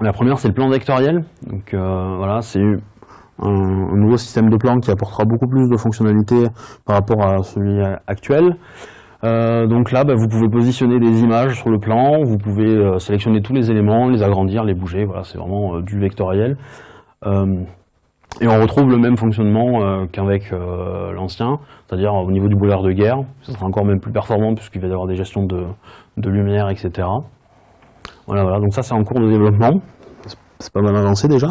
la première c'est le plan vectoriel. Donc voilà, c'est un, nouveau système de plan qui apportera beaucoup plus de fonctionnalités par rapport à celui actuel. Euh, donc là, bah, vous pouvez positionner des images sur le plan, vous pouvez euh, sélectionner tous les éléments, les agrandir, les bouger. Voilà, c'est vraiment euh, du vectoriel. Et on retrouve le même fonctionnement qu'avec l'ancien, c'est-à-dire au niveau du boulard de guerre, ce sera encore même plus performant puisqu'il va y avoir des gestions de, de lumière, etc. Voilà, voilà. Donc ça, c'est en cours de développement. C'est pas mal avancé déjà.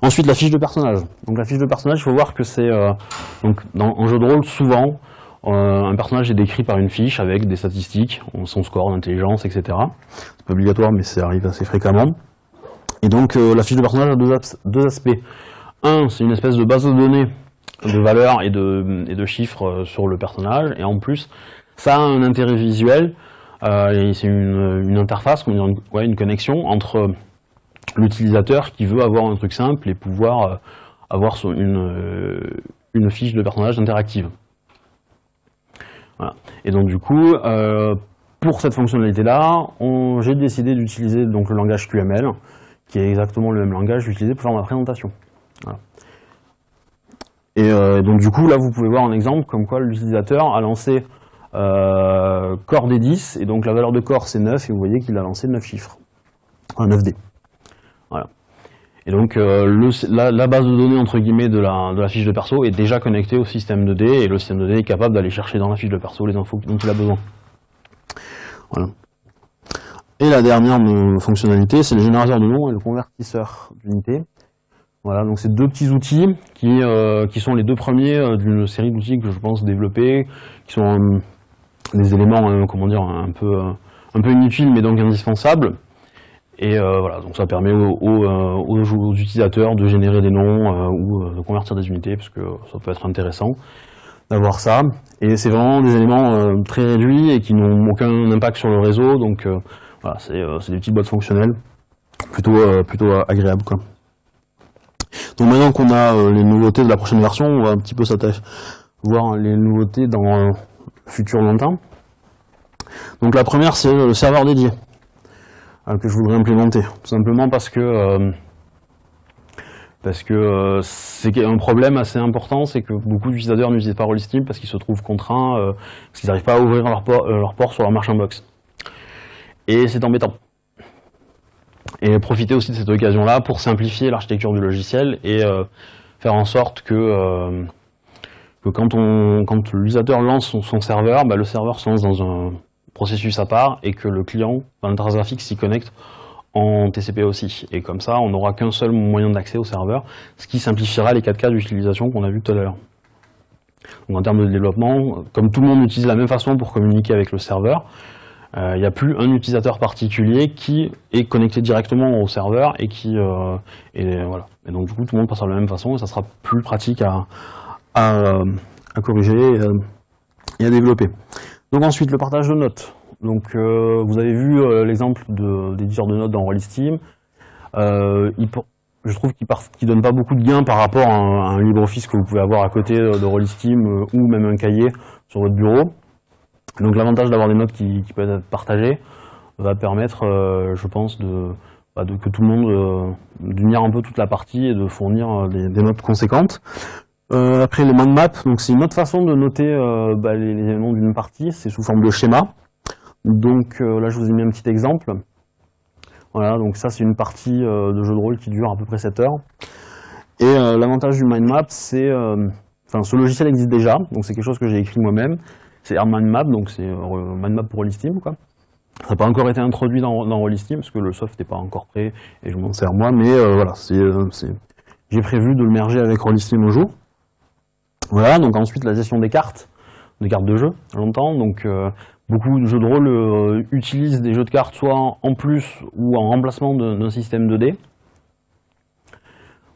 Ensuite, la fiche de personnage. Donc la fiche de personnage, il faut voir que c'est euh, donc en jeu de rôle souvent euh, un personnage est décrit par une fiche avec des statistiques, son score d'intelligence, etc. C'est pas obligatoire, mais ça arrive assez fréquemment. Et donc euh, la fiche de personnage a deux, aspects. Un, c'est une espèce de base de données de valeurs et de, et de chiffres sur le personnage, et en plus, ça a un intérêt visuel. c'est une, une interface, ouais, une connexion entre l'utilisateur qui veut avoir un truc simple et pouvoir euh, avoir une, euh, une fiche de personnage interactive. Et donc du coup, euh, pour cette fonctionnalité-là, on- j'ai décidé d'utiliser le langage QML, qui est exactement le même langage utilisé pour faire ma présentation. Et donc du coup, là, vous pouvez voir un exemple comme quoi l'utilisateur a lancé euh, corps des 10, et donc la valeur de corps c'est 9, et vous voyez qu'il a lancé 9 chiffres, un 9D. Et donc euh, le, la, la base de données entre guillemets de la, de la fiche de perso est déjà connectée au système de D, et le système de D est capable d'aller chercher dans la fiche de perso les infos dont il a besoin. Voilà. Et la dernière euh, fonctionnalité, c'est le générateur de noms et le convertisseur d'unités. Voilà, donc c'est deux petits outils qui, euh, qui sont les deux premiers euh, d'une série d'outils que je pense développer, qui sont euh, des éléments, comment dire, un peu, un peu inutiles mais donc indispensables. Et euh, voilà, donc ça permet aux, aux, euh, utilisateurs de générer des noms euh, ou de convertir des unités, parce que ça peut être intéressant d'avoir ça. Et c'est vraiment des éléments très réduits et qui n'ont aucun impact sur le réseau, donc voilà, c'est des petites boîtes fonctionnelles, plutôt, plutôt agréables. Donc maintenant qu'on a les nouveautés de la prochaine version, on va un petit peu s'attacher, voir les nouveautés dans le futur lointain. Donc la première, c'est le serveur dédié que je voudrais implémenter, tout simplement parce que euh, parce que euh, c'est un problème assez important, c'est que beaucoup d'utilisateurs n'utilisent pas Rollistim parce qu'ils se trouvent contraints, euh, parce qu'ils n'arrivent pas à ouvrir leur port, leur port sur leur marchand box. Et c'est embêtant. Et profiter aussi de cette occasion-là pour simplifier l'architecture du logiciel et faire en sorte que, que quand, quand l'utilisateur lance son, son serveur, bah, le serveur se lance dans un processus à part et que le client, enfin, l'interface graphique s'y connecte en TCP aussi. Et comme ça, on n'aura qu'un seul moyen d'accès au serveur, ce qui simplifiera les 4 cas d'utilisation qu'on a vu tout à l'heure. Donc en termes de développement, comme tout le monde utilise la même façon pour communiquer avec le serveur, il n'y a plus un utilisateur particulier qui est connecté directement au serveur et qui euh, et voilà. Et donc du coup tout le monde passe de la même façon et ça sera plus pratique à, à, euh, à corriger et, euh, et à développer. Donc ensuite le partage de notes. Donc euh, vous avez vu euh, l'exemple de- d'éditeur de notes dans Rollistim. Euh, il pour- je trouve qu'il ne donne pas beaucoup de gains par rapport à un, à un LibreOffice que vous pouvez avoir à côté euh, de Rollistim euh, ou même un cahier sur votre bureau. Donc l'avantage d'avoir des notes qui, peuvent être partagées va permettre, euh, je pense, de, bah, de que tout le monde euh, d'unir un peu toute la partie et de fournir euh, des notes conséquentes. Euh, après les mind maps, c'est une autre façon de noter euh, bah, les, les éléments d'une partie, c'est sous forme de schéma. Donc euh, là je vous ai mis un petit exemple. Voilà, donc ça c'est une partie de jeu de rôle qui dure à peu près 7 heures. Et l'avantage du mind map, c'est, enfin, ce logiciel existe déjà, donc c'est quelque chose que j'ai écrit moi-même. C'est AirMindMap, donc c'est euh, MindMap pour Rollistim, quoi. Ça n'a pas encore été introduit dans, dans parce que le soft n'est pas encore prêt, et je m'en sers moi, mais voilà, j'ai prévu de le merger avec Rollistim au jour. Voilà, donc ensuite la gestion des cartes, des cartes de jeu, longtemps, donc euh, beaucoup de jeux de rôle euh, utilisent des jeux de cartes soit en- plus ou en remplacement d'un système 2D.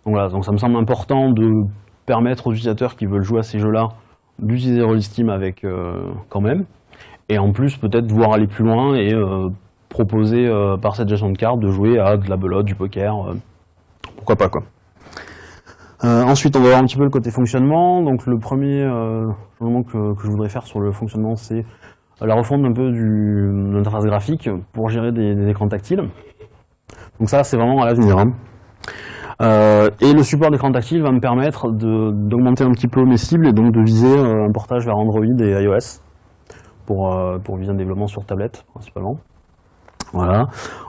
Donc voilà, donc ça me semble important de permettre aux utilisateurs qui veulent jouer à ces jeux-là d'utiliser Rollistim avec euh, quand même. Et en plus, peut-être voir aller plus loin et euh, proposer euh, par cette gestion de cartes de jouer à de la belote, du poker. pourquoi pas quoi. Euh, ensuite, on va voir un petit peu le côté fonctionnement. Donc le premier euh, changement que, que je voudrais faire sur le fonctionnement, c'est la refonte un peu du, de l'interface graphique pour gérer des, des écrans tactiles. Donc ça, c'est vraiment à l'avenir. hein. Euh, et le support d'écran tactile va me permettre d'augmenter un petit peu mes cibles et donc de viser euh, un portage vers Android et iOS pour, pour viser un développement sur tablette principalement. Voilà.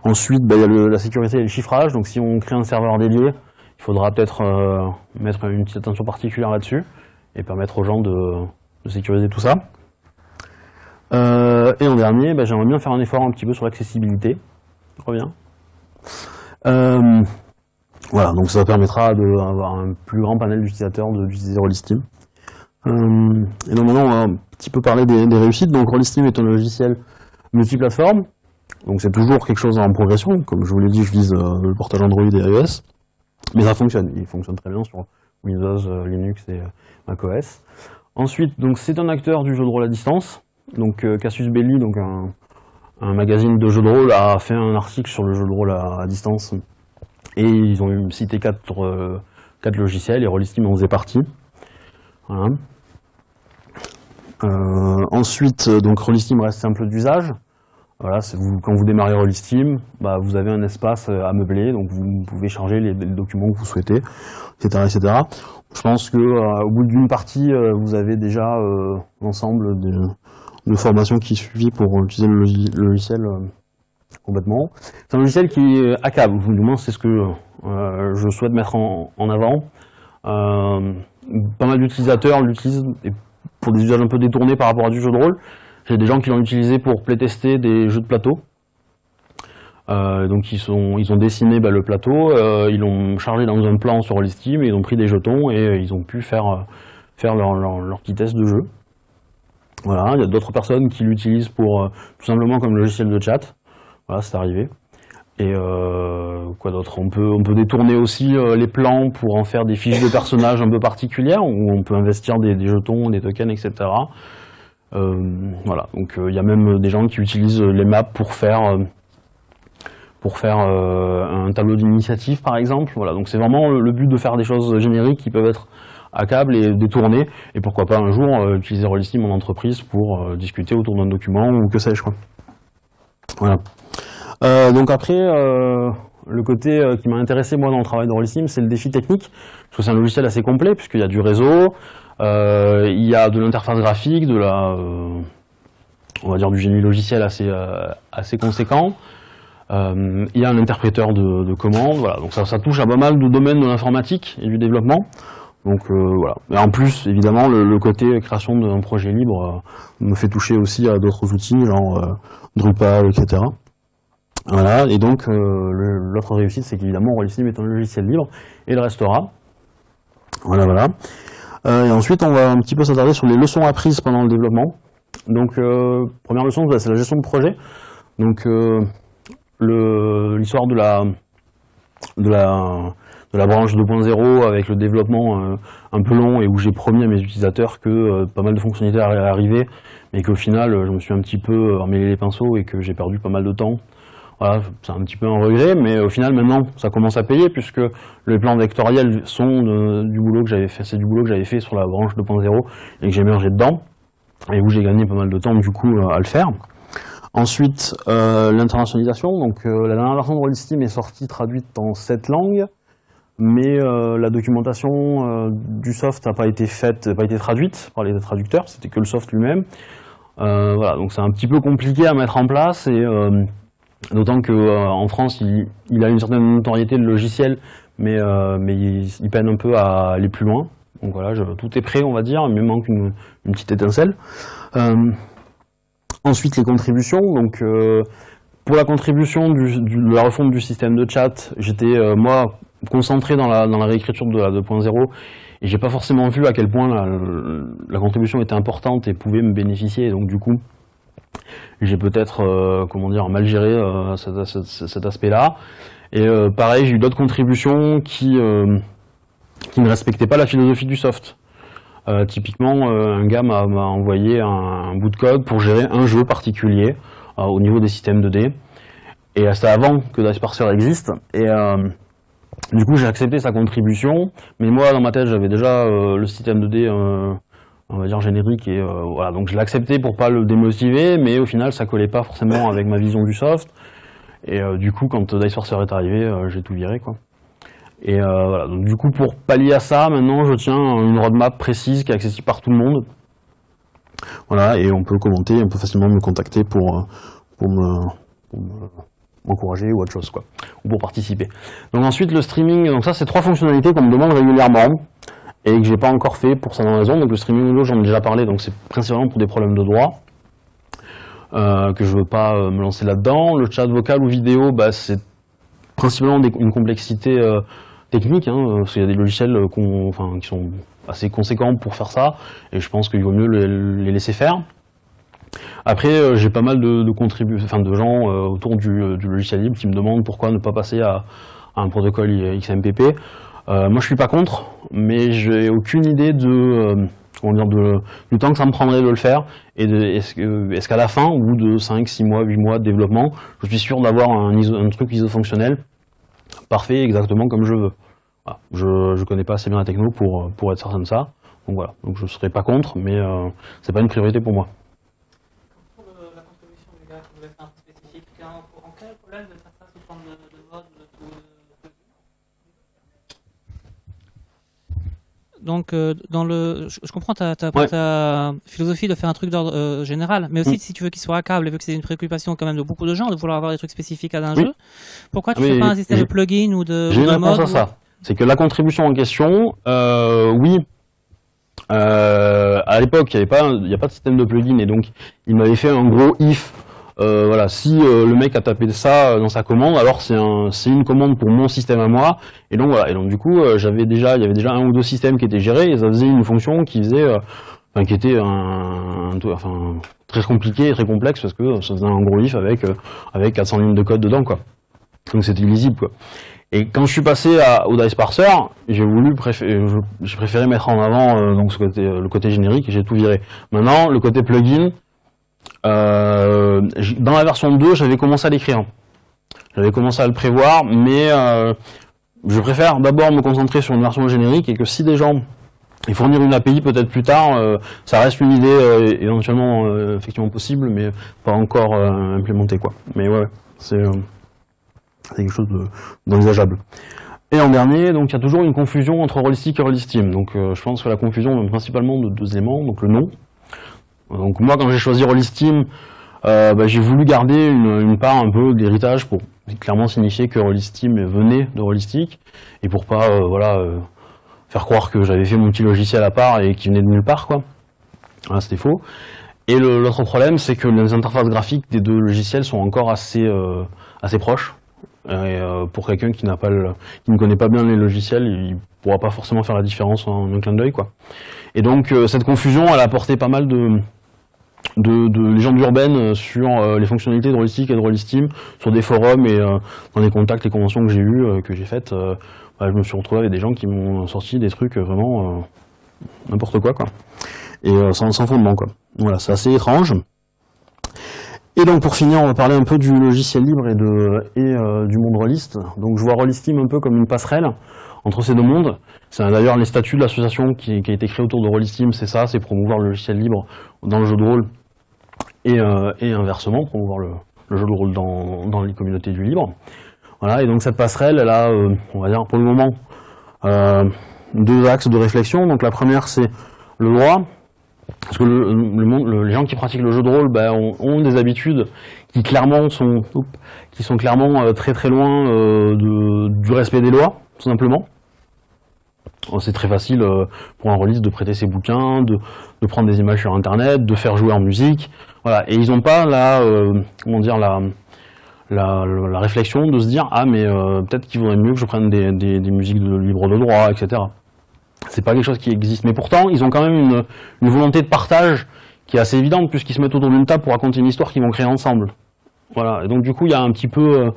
Ensuite, bah, il y a le- la sécurité et le chiffrage. Donc si on crée un serveur dédié, il faudra peut-être euh, mettre une petite attention particulière là-dessus et permettre aux gens de, sécuriser tout ça. Euh, et en dernier, bah, j'aimerais bien faire un effort un petit peu sur l'accessibilité. Reviens. Euh, voilà, donc ça permettra d'avoir un plus grand panel d'utilisateurs d'utiliser Rollistim. Euh, et donc maintenant, on va un petit peu parler des, réussites. Donc Rollistim est un logiciel multiplateforme. Donc c'est toujours quelque chose en progression. Comme je vous l'ai dit, je vise le portage Android et iOS. Mais ça fonctionne. Il fonctionne très bien sur Windows, euh, Linux et euh, macOS. Ensuite, c'est un acteur du jeu de rôle à distance. Donc euh, Cassius Belli, donc un, magazine de jeux de rôle, a fait un article sur le jeu de rôle à, distance. Et ils ont cité quatre, logiciels et Rollistim en faisait partie. Voilà. Ensuite, donc Rollistim reste simple d'usage. Voilà, vous, quand vous démarrez Rollistim, bah, vous avez un espace euh, à meubler, donc vous pouvez charger les, documents que vous souhaitez, etc. etc. Je pense que euh, bout d'une partie, euh, vous avez déjà euh, l'ensemble des, de formations qui suivent pour utiliser le, logi- le logiciel euh, complètement. C'est un logiciel qui est hackable, ou du moins c'est ce que euh, je souhaite mettre en, en avant. Euh, pas mal d'utilisateurs l'utilisent pour des usages un peu détournés par rapport à du jeu de rôle. J'ai des gens qui l'ont utilisé pour playtester des jeux de plateau. Euh, donc ils, ils ont dessiné bah, le plateau, euh, ils l'ont chargé dans un plan sur Steam, et ils ont pris des jetons et euh, ils ont pu faire, faire leur, petit test de jeu. Voilà, il y a d'autres personnes qui l'utilisent pour tout simplement comme logiciel de chat. Voilà, c'est arrivé. Et quoi d'autre? On peut, on peut détourner aussi les plans pour en faire des fiches de personnages un peu particulières, où on peut investir des jetons, des tokens, etc. Euh, voilà, donc euh, il y a même des gens qui utilisent les maps pour faire, euh, pour faire euh, un tableau d'initiative par exemple. Voilà, donc c'est vraiment le, but de faire des choses génériques qui peuvent être hackables et détournées, et pourquoi pas un jour euh, utiliser Rollistim en entreprise pour euh, discuter autour d'un document ou que sais-je quoi. Voilà. Euh, donc après, euh, le côté euh, qui m'a intéressé moi dans le travail de Rollistim, c'est le défi technique, parce que c'est un logiciel assez complet, puisqu'il y a du réseau, il y a de l'interface graphique, de la, on va dire du génie logiciel assez, assez conséquent. Euh, il y a un interpréteur de, de commandes, voilà. Donc ça, ça touche à pas mal de domaines de l'informatique et du développement. Donc euh, voilà. Et en plus, évidemment, le, le côté création d'un projet libre me fait toucher aussi à d'autres outils, genre Drupal, etc. Voilà. Et donc euh, l'autre réussite, c'est qu'évidemment, Rollistim est un logiciel libre et le restera. Voilà, voilà. Euh, et ensuite, on va un petit peu s'attarder sur les leçons apprises pendant le développement. Donc, euh, première leçon, bah, c'est la gestion de projet. Donc, euh, l'histoire de la, de la, de la branche 2.0 avec le développement un peu long et où j'ai promis à mes utilisateurs que pas mal de fonctionnalités allaient arriver, mais qu'au final, je me suis un petit peu emmêlé les pinceaux et que j'ai perdu pas mal de temps. Voilà, c'est un petit peu un regret, mais au final, maintenant, ça commence à payer puisque les plans vectoriels sont de- du boulot que j'avais fait, c'est du boulot que j'avais fait sur la branche 2.0 et que j'ai mergé dedans et où j'ai gagné pas mal de temps du coup euh, à le faire. Ensuite, euh, l'internationalisation. Donc, euh, la dernière version de Rollistim est sortie traduite en sept langues, mais euh, la documentation euh, du soft n'a pas été faite, n'a pas été traduite par les traducteurs. C'était que le soft lui-même. Euh, voilà, donc c'est un petit peu compliqué à mettre en place et euh, d'autant que euh, France, il, a une certaine notoriété le logiciel, mais, euh, mais il, peine un peu à aller plus loin. Donc voilà, tout est prêt, on va dire, il me manque une, petite étincelle. Euh, ensuite, les contributions. Donc, euh, pour la contribution de la refonte du système de chat, j'étais, moi, concentré dans la, dans la réécriture de la 2.0 et j'ai pas forcément vu à quel point la, contribution était importante et pouvait me bénéficier. Donc, du coup, j'ai peut-être, euh, comment dire, mal géré euh, cet, aspect-là. Et euh, pareil, j'ai eu d'autres contributions qui, ne respectaient pas la philosophie du soft. Typiquement, un gars m'a envoyé un, bout de code pour gérer un jeu particulier au niveau des systèmes 2D. Et c'était avant que Dice Parser existe. Et du coup, j'ai accepté sa contribution. Mais moi, dans ma tête, j'avais déjà le système 2D, euh, on va dire générique. Et euh, voilà, donc je l'ai accepté pour pas le démotiver. Mais au final, ça collait pas forcément avec ma vision du soft. Et euh, du coup, quand Dice Parser est arrivé, euh, j'ai tout viré, quoi. Et voilà, donc du coup, pour pallier à ça, maintenant, je tiens une roadmap précise qui est accessible par tout le monde. Voilà, et on peut commenter, on peut facilement me contacter pour, pour me, pour ou autre chose, quoi, ou pour participer. Donc ensuite, le streaming, donc ça, c'est trois fonctionnalités qu'on me demande régulièrement et que j'ai pas encore fait pour certaines raisons. Donc le streaming audio, j'en ai déjà parlé, donc c'est principalement pour des problèmes de droit. euh, que je veux pas euh, me lancer là-dedans. Le chat vocal ou vidéo, bah, c'est principalement une complexité euh, technique, hein, parce qu'il y a des logiciels qui sont assez conséquents pour faire ça, et je pense qu'il vaut mieux les, laisser faire. Après, j'ai pas mal de, enfin, de gens autour du, logiciel libre qui me demandent pourquoi ne pas passer à, à un protocole XMPP. Euh, moi, je suis pas contre, mais j'ai aucune idée de, euh, dire, de, du temps que ça me prendrait de le faire, et est-ce, qu'à la fin, au bout de 5, 6 mois, 8 mois de développement, je suis sûr d'avoir un, un truc iso-fonctionnel parfait, exactement comme je veux. Je, je connais pas assez bien la techno pour, pour être certain de ça. Donc voilà, donc je serais pas contre, mais euh, c'est pas une priorité pour moi. Pour le- la contribution du gars qui voulait faire un peu spécifique, en, en quel problème de faire ça sous forme de, de mode ou de- Donc, euh, dans le, je, je comprends ta, ta, Ouais. ta philosophie de faire un truc d'ordre euh, général, mais aussi Mm. si tu veux qu'il soit à câble, et vu que c'est une préoccupation quand même de beaucoup de gens de vouloir avoir des trucs spécifiques à un Oui. jeu, pourquoi tu Ah, fais mais pas un système de plugin ou de, J'ai ou une de réponse mode à ou- ça. C'est que la contribution en question, euh, oui. À l'époque, il n'y a pas de système de plugin et donc il m'avait fait un gros if. Euh, voilà, si euh, le mec a tapé ça euh, dans sa commande, alors c'est un, une commande pour mon système à moi. Et donc voilà. Et donc du coup, euh, j'avais déjà, il y avait déjà un ou deux systèmes qui étaient gérés et ça faisait une fonction qui faisait, euh, enfin, qui était un, un- enfin, très compliqué très complexe parce que ça faisait un gros if avec, avec 400 lignes de code dedans, quoi. Donc c'était illisible, quoi. Et quand je suis passé à, au Dice Parser, j'ai voulu préfé- je- préféré mettre en avant euh, donc ce côté, le côté générique et j'ai tout viré. Maintenant, le côté plugin, euh, dans la version 2, j'avais commencé à l'écrire. J'avais commencé à le prévoir, mais euh, je préfère d'abord me concentrer sur une version générique et que si des gens et fournir une API peut-être plus tard, euh, ça reste une idée éventuellement effectivement possible, mais pas encore implémentée quoi. Mais ouais, c'est quelque chose de- d'envisageable. Et en dernier, donc il y a toujours une confusion entre Rollistic et Rollistim. Donc je pense que la confusion vient principalement de deux éléments, donc le nom. Donc moi quand j'ai choisi Rollistim, euh, bah, j'ai voulu garder une, part un peu d'héritage pour clairement signifier que Rollistim venait de Rollistic et pour pas euh, voilà euh, faire croire que j'avais fait mon petit logiciel à part et qui venait de nulle part quoi. Voilà, c'était faux. Et l'autre problème, c'est que les interfaces graphiques des deux logiciels sont encore assez assez proches. Pour quelqu'un qui n'a pas qui ne connaît pas bien les logiciels, il pourra pas forcément faire la différence en un clin d'œil, quoi. Et donc cette confusion, elle a apporté pas mal de de, de légendes urbaines sur euh, les fonctionnalités de Rollistic et de Rollistim sur des forums et euh, dans les contacts, les conventions que j'ai eues, euh, que j'ai faites, euh, bah, je me suis retrouvé avec des gens qui m'ont sorti des trucs euh, vraiment euh, n'importe quoi, quoi. Et euh, sans, fondement, quoi. Voilà, c'est assez étrange. Et donc pour finir, on va parler un peu du logiciel libre et, et euh, du monde Rollist. Donc je vois Rollistim un peu comme une passerelle entre ces deux mondes. C'est d'ailleurs les statuts de l'association qui, a été créée autour de Rollistim, c'est ça, c'est promouvoir le logiciel libre dans le jeu de rôle et, euh, inversement, promouvoir le, jeu de rôle dans, les communautés du libre. Voilà, et donc cette passerelle, elle a, euh, on va dire pour le moment, euh, deux axes de réflexion. Donc la première, c'est le droit, parce que les gens qui pratiquent le jeu de rôle ben, ont, des habitudes qui clairement sont, qui sont clairement très très loin du respect des lois. tout simplement. C'est très facile euh, pour un release de prêter ses bouquins, de, prendre des images sur Internet, de faire jouer en musique. Voilà. Et ils n'ont pas la, euh, comment dire, la, réflexion de se dire ah mais euh, peut-être qu'il vaudrait mieux que je prenne des, musiques de libre de droit, etc. C'est pas quelque chose qui existe. Mais pourtant, ils ont quand même une, volonté de partage qui est assez évidente puisqu'ils se mettent autour d'une table pour raconter une histoire qu'ils vont créer ensemble. Voilà. Et donc du coup, il y a un petit peu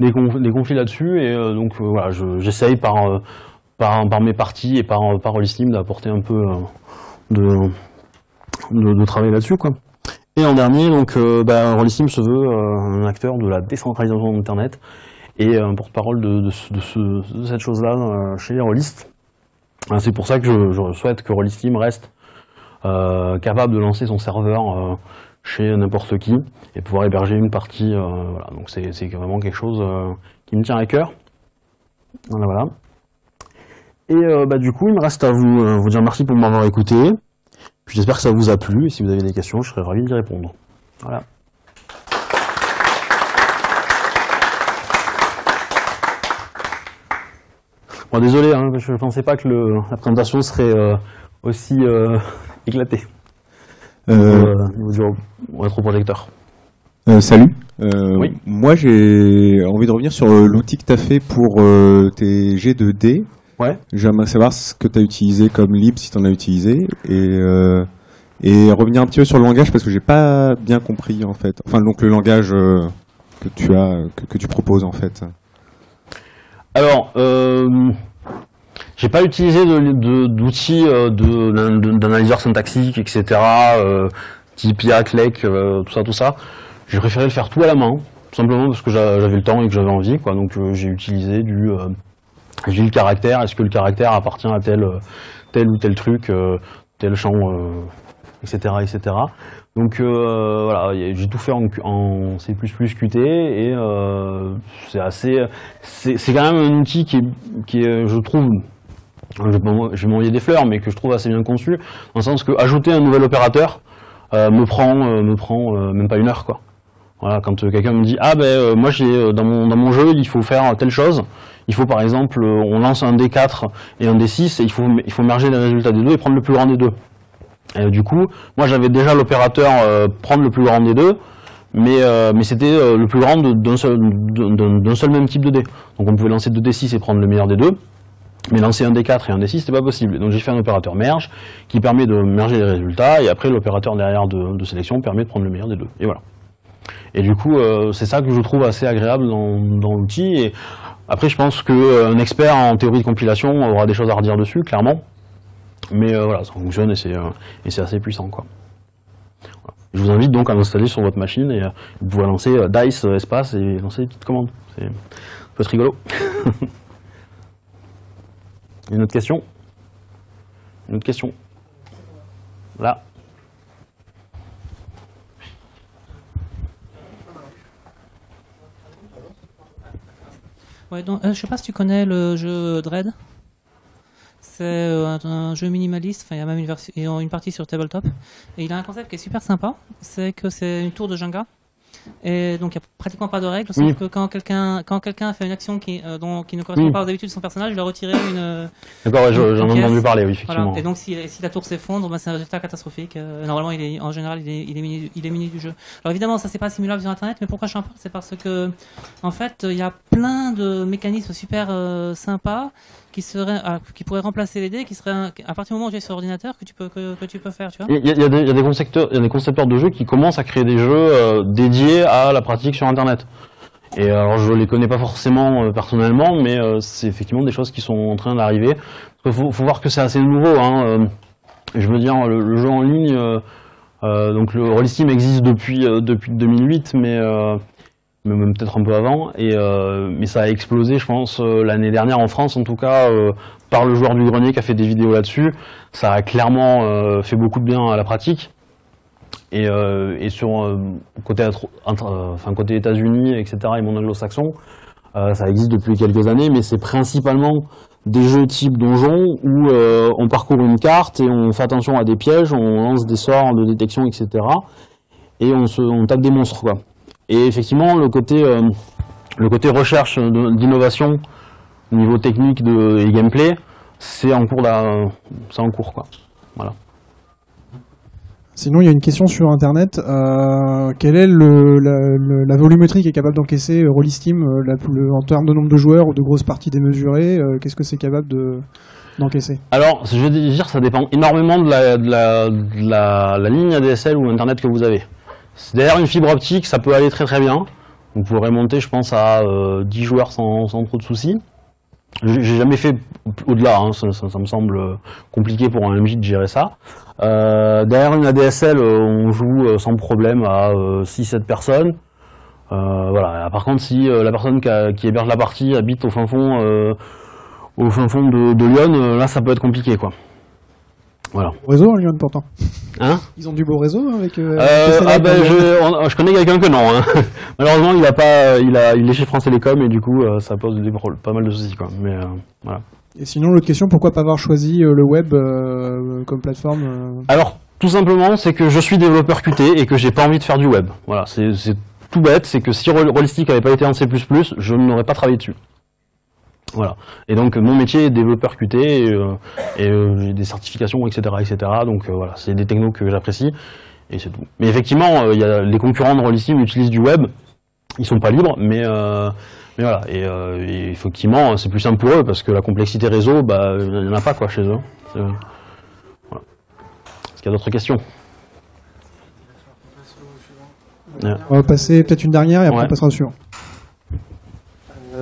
des, conf- des conflits là-dessus. Et donc voilà, je- j'essaye par, par mes parties et par par d'apporter un peu euh, de, de travail là-dessus quoi. Et en dernier, donc, euh, bah, se veut euh, un acteur de la décentralisation d'Internet et un porte-parole de, de, de ce- de cette chose-là chez les C'est pour ça que je, souhaite que Rollistim reste capable de lancer son serveur chez n'importe qui et pouvoir héberger une partie. voilà. Donc c'est vraiment quelque chose qui me tient à cœur. Voilà. Et euh, bah, du coup, il me reste à vous, euh, vous dire merci pour m'avoir écouté. Puis j'espère que ça vous a plu, et si vous avez des questions, je serais ravi d'y répondre. Voilà. Bon, désolé, hein, je ne pensais pas que le- la présentation serait euh, aussi éclatée au niveau du rétroprojecteur. euh, salut. Euh, Oui. Moi, j'ai envie de revenir sur l'outil que tu as fait pour euh, tes G2D. Ouais. J'aimerais savoir ce que tu as utilisé comme lib, si tu en as utilisé, et, euh, et revenir un petit peu sur le langage parce que j'ai pas bien compris en fait. Enfin, donc le langage euh, que tu as, que, que tu proposes en fait. Alors, euh, j'ai pas utilisé d'outils euh, d'analyseur syntaxique, etc., type IA, Clec, euh, tout ça, tout ça. J'ai préféré le faire tout à la main, tout simplement parce que j'a- j'avais le temps et que j'avais envie, quoi. Donc j'ai utilisé du, j'ai le caractère. Est-ce que le caractère appartient à tel, tel ou tel truc, euh, tel champ, euh, etc., etc. Donc euh, voilà, j'ai tout fait en, en C++ Qt et c'est assez, c'est quand même un outil qui est, qui je trouve, je vais m'envoyer des fleurs, mais que je trouve assez bien conçu, dans le sens que ajouter un nouvel opérateur me prend, me prend même pas une heure quoi. Voilà, quand euh, quelqu'un me dit ah ben euh, moi j'ai euh, dans mon jeu il faut faire telle chose, il faut par exemple on lance un D4 et un D6 et il faut il faut merger les résultats des deux et prendre le plus grand des deux. Du coup, moi j'avais déjà l'opérateur prendre le plus grand des deux, mais, mais c'était le plus grand d'un seul, seul même type de dé. Donc on pouvait lancer 2 D6 et prendre le meilleur des deux, mais lancer un D4 et un D6 c'était pas possible. Donc j'ai fait un opérateur merge qui permet de merger les résultats, et après l'opérateur derrière de, de sélection permet de prendre le meilleur des deux. Et voilà. Et du coup, euh, c'est ça que je trouve assez agréable dans, l'outil. Et après, je pense qu'un expert en théorie de compilation aura des choses à redire dessus, clairement. Mais euh, voilà, ça fonctionne et c'est euh, assez puissant quoi. Je vous invite donc à l'installer sur votre machine et euh, vous pouvez lancer euh, dice euh, espace et lancer des petites commandes. C'est peut être rigolo. Une autre question? Une autre question? Là. Ouais, donc, euh, je sais pas si tu connais le jeu Dread. C'est euh, un, jeu minimaliste. Enfin, il y a même une, une partie sur tabletop. Et il a un concept qui est super sympa. C'est que c'est une tour de Jenga. Et donc, il n'y a pratiquement pas de règles. Sauf Oui. que quand quelqu'un quand quelqu'un fait une action qui, euh, dont, qui ne correspond Oui. pas aux habitudes de son personnage, il doit retirer une. euh, D'accord, ouais, j'en ai entendu parler, oui, Voilà. effectivement. Et donc, si, si la tour s'effondre, ben, c'est un résultat catastrophique. Euh, normalement, il est, en général, il est, il, est mini, il est mini du jeu. Alors, évidemment, ça, c'est pas simulable sur Internet, mais pourquoi je en parle C'est parce que, en fait, il y a plein de mécanismes super euh, sympas qui, seraient, ah, qui pourraient remplacer les dés, qui seraient, un- à partir du moment où tu es sur ordinateur, que tu peux, que, tu peux faire, tu vois. Il y, a- des- concepteurs, de jeux qui commencent à créer des jeux euh, dédiés à la pratique sur Internet. Et alors je les connais pas forcément euh, personnellement, mais euh, c'est effectivement des choses qui sont en train d'arriver. Il faut, voir que c'est assez nouveau. Hein, euh, je veux dire, le, jeu en ligne, euh, euh, donc le Rollistim existe depuis euh, depuis 2008, mais euh, mais même peut-être un peu avant. Et euh, mais ça a explosé, je pense, euh, l'année dernière en France, en tout cas, euh, par le joueur du grenier qui a fait des vidéos là-dessus. Ça a clairement fait beaucoup de bien à la pratique. Et, et sur côté, côté États-Unis, etc., et monde anglo-saxon, ça existe depuis quelques années, mais c'est principalement des jeux type donjon où on parcourt une carte et on fait attention à des pièges, on lance des sorts de détection, etc. Et on, se, on tape des monstres, quoi. Et effectivement, le côté, euh, le côté recherche d'innovation niveau technique de, et gameplay, c'est en cours, c'est en cours quoi. Sinon, il y a une question sur Internet. Euh, quelle est le, la, le- la volumétrie qui est capable d'encaisser euh, Rollisteam euh, la- le- en termes de nombre de joueurs ou de grosses parties démesurées Qu'est-ce que c'est capable de d'encaisser? Alors, je veux dire, ça dépend énormément de la, de la, de la, la ligne ADSL ou Internet que vous avez. Derrière une fibre optique, ça peut aller très très bien. Vous pourrez monter, je pense, à euh, 10 joueurs sans, trop de soucis. J'ai jamais fait au-delà, hein, ça, me semble compliqué pour un MJ de gérer ça. Euh, derrière une ADSL, euh, on joue euh, sans problème à 6-7 personnes. Euh, voilà. Par contre, si euh, la personne qui, héberge la partie habite au fin fond, euh, au fin fond de, de Lyon, euh, là, ça peut être compliqué, quoi. Voilà. Réseau, hein, Lyon, pourtant. Hein? Ils ont du beau réseau hein, avec. Euh, Euh, ah ben, je, on- je connais quelqu'un que non. Hein. Malheureusement, il a pas, il a, il est chez France Télécom et du coup, euh, ça pose des, pas mal de soucis, quoi. Mais euh, voilà. Et sinon, l'autre question, pourquoi pas avoir choisi le web comme plateforme Alors, tout simplement, c'est que je suis développeur Qt et que j'ai pas envie de faire du web. Voilà, c'est tout bête, c'est que si Roll- Rollistic avait pas été en C++, je n'aurais pas travaillé dessus. Voilà. Et donc, mon métier est développeur Qt et, euh, et, euh, j'ai des certifications, etc., etc. Donc, euh, voilà, c'est des technos que j'apprécie et c'est tout. Mais effectivement, il y a les concurrents de Rollistic utilisent du web. Ils sont pas libres, mais mais voilà. Et, et effectivement, c'est plus simple pour eux parce que la complexité réseau, bah, il n'y en a pas quoi chez eux. Voilà. Est-ce qu'il y a d'autres questions? On va passer peut-être une dernière et après Ouais. on passera au suivant.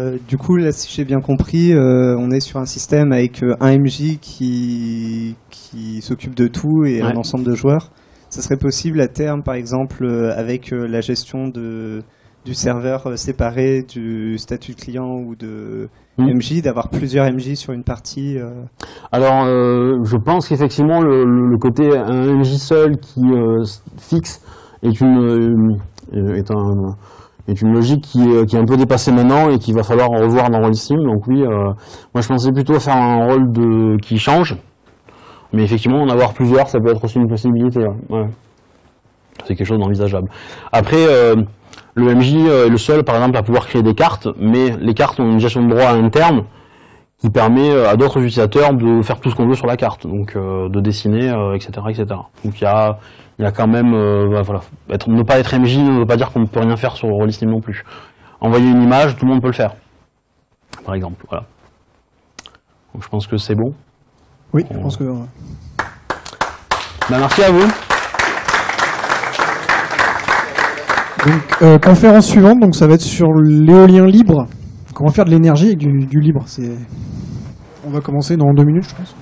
Euh, du coup, là, si j'ai bien compris, euh, on est sur un système avec euh, un MJ qui, qui s'occupe de tout et un ensemble de joueurs. Ça serait possible à terme, par exemple, avec la gestion de, du serveur séparé du statut client ou de. MJ, d'avoir plusieurs MJ sur une partie. Alors, je pense qu'effectivement, le, le- côté un MJ seul qui fixe est une, est, un- est une logique qui, est- un peu dépassée maintenant et qu'il va falloir revoir dans Rollistim. Donc oui, euh, moi je pensais plutôt faire un rôle qui change. Mais effectivement, en avoir plusieurs, ça peut être aussi une possibilité. C'est quelque chose d'envisageable. Après, euh, le MJ euh, est le seul, par exemple, à pouvoir créer des cartes, mais les cartes ont une gestion de droit interne qui permet à d'autres utilisateurs de faire tout ce qu'on veut sur la carte, donc de dessiner, etc., etc. Donc il y a, il y a quand même, euh, bah, voilà, être, ne pas être MJ ne veut pas dire qu'on ne peut rien faire sur le non plus. Envoyer une image, tout le monde peut le faire, par exemple. Voilà. Donc je pense que c'est bon. Oui, je pense que. Bah, merci à vous. Donc, euh, conférence suivante, donc ça va être sur l'éolien libre. Va faire de l'énergie avec du, du libre. C'est, on va commencer dans deux minutes, je pense.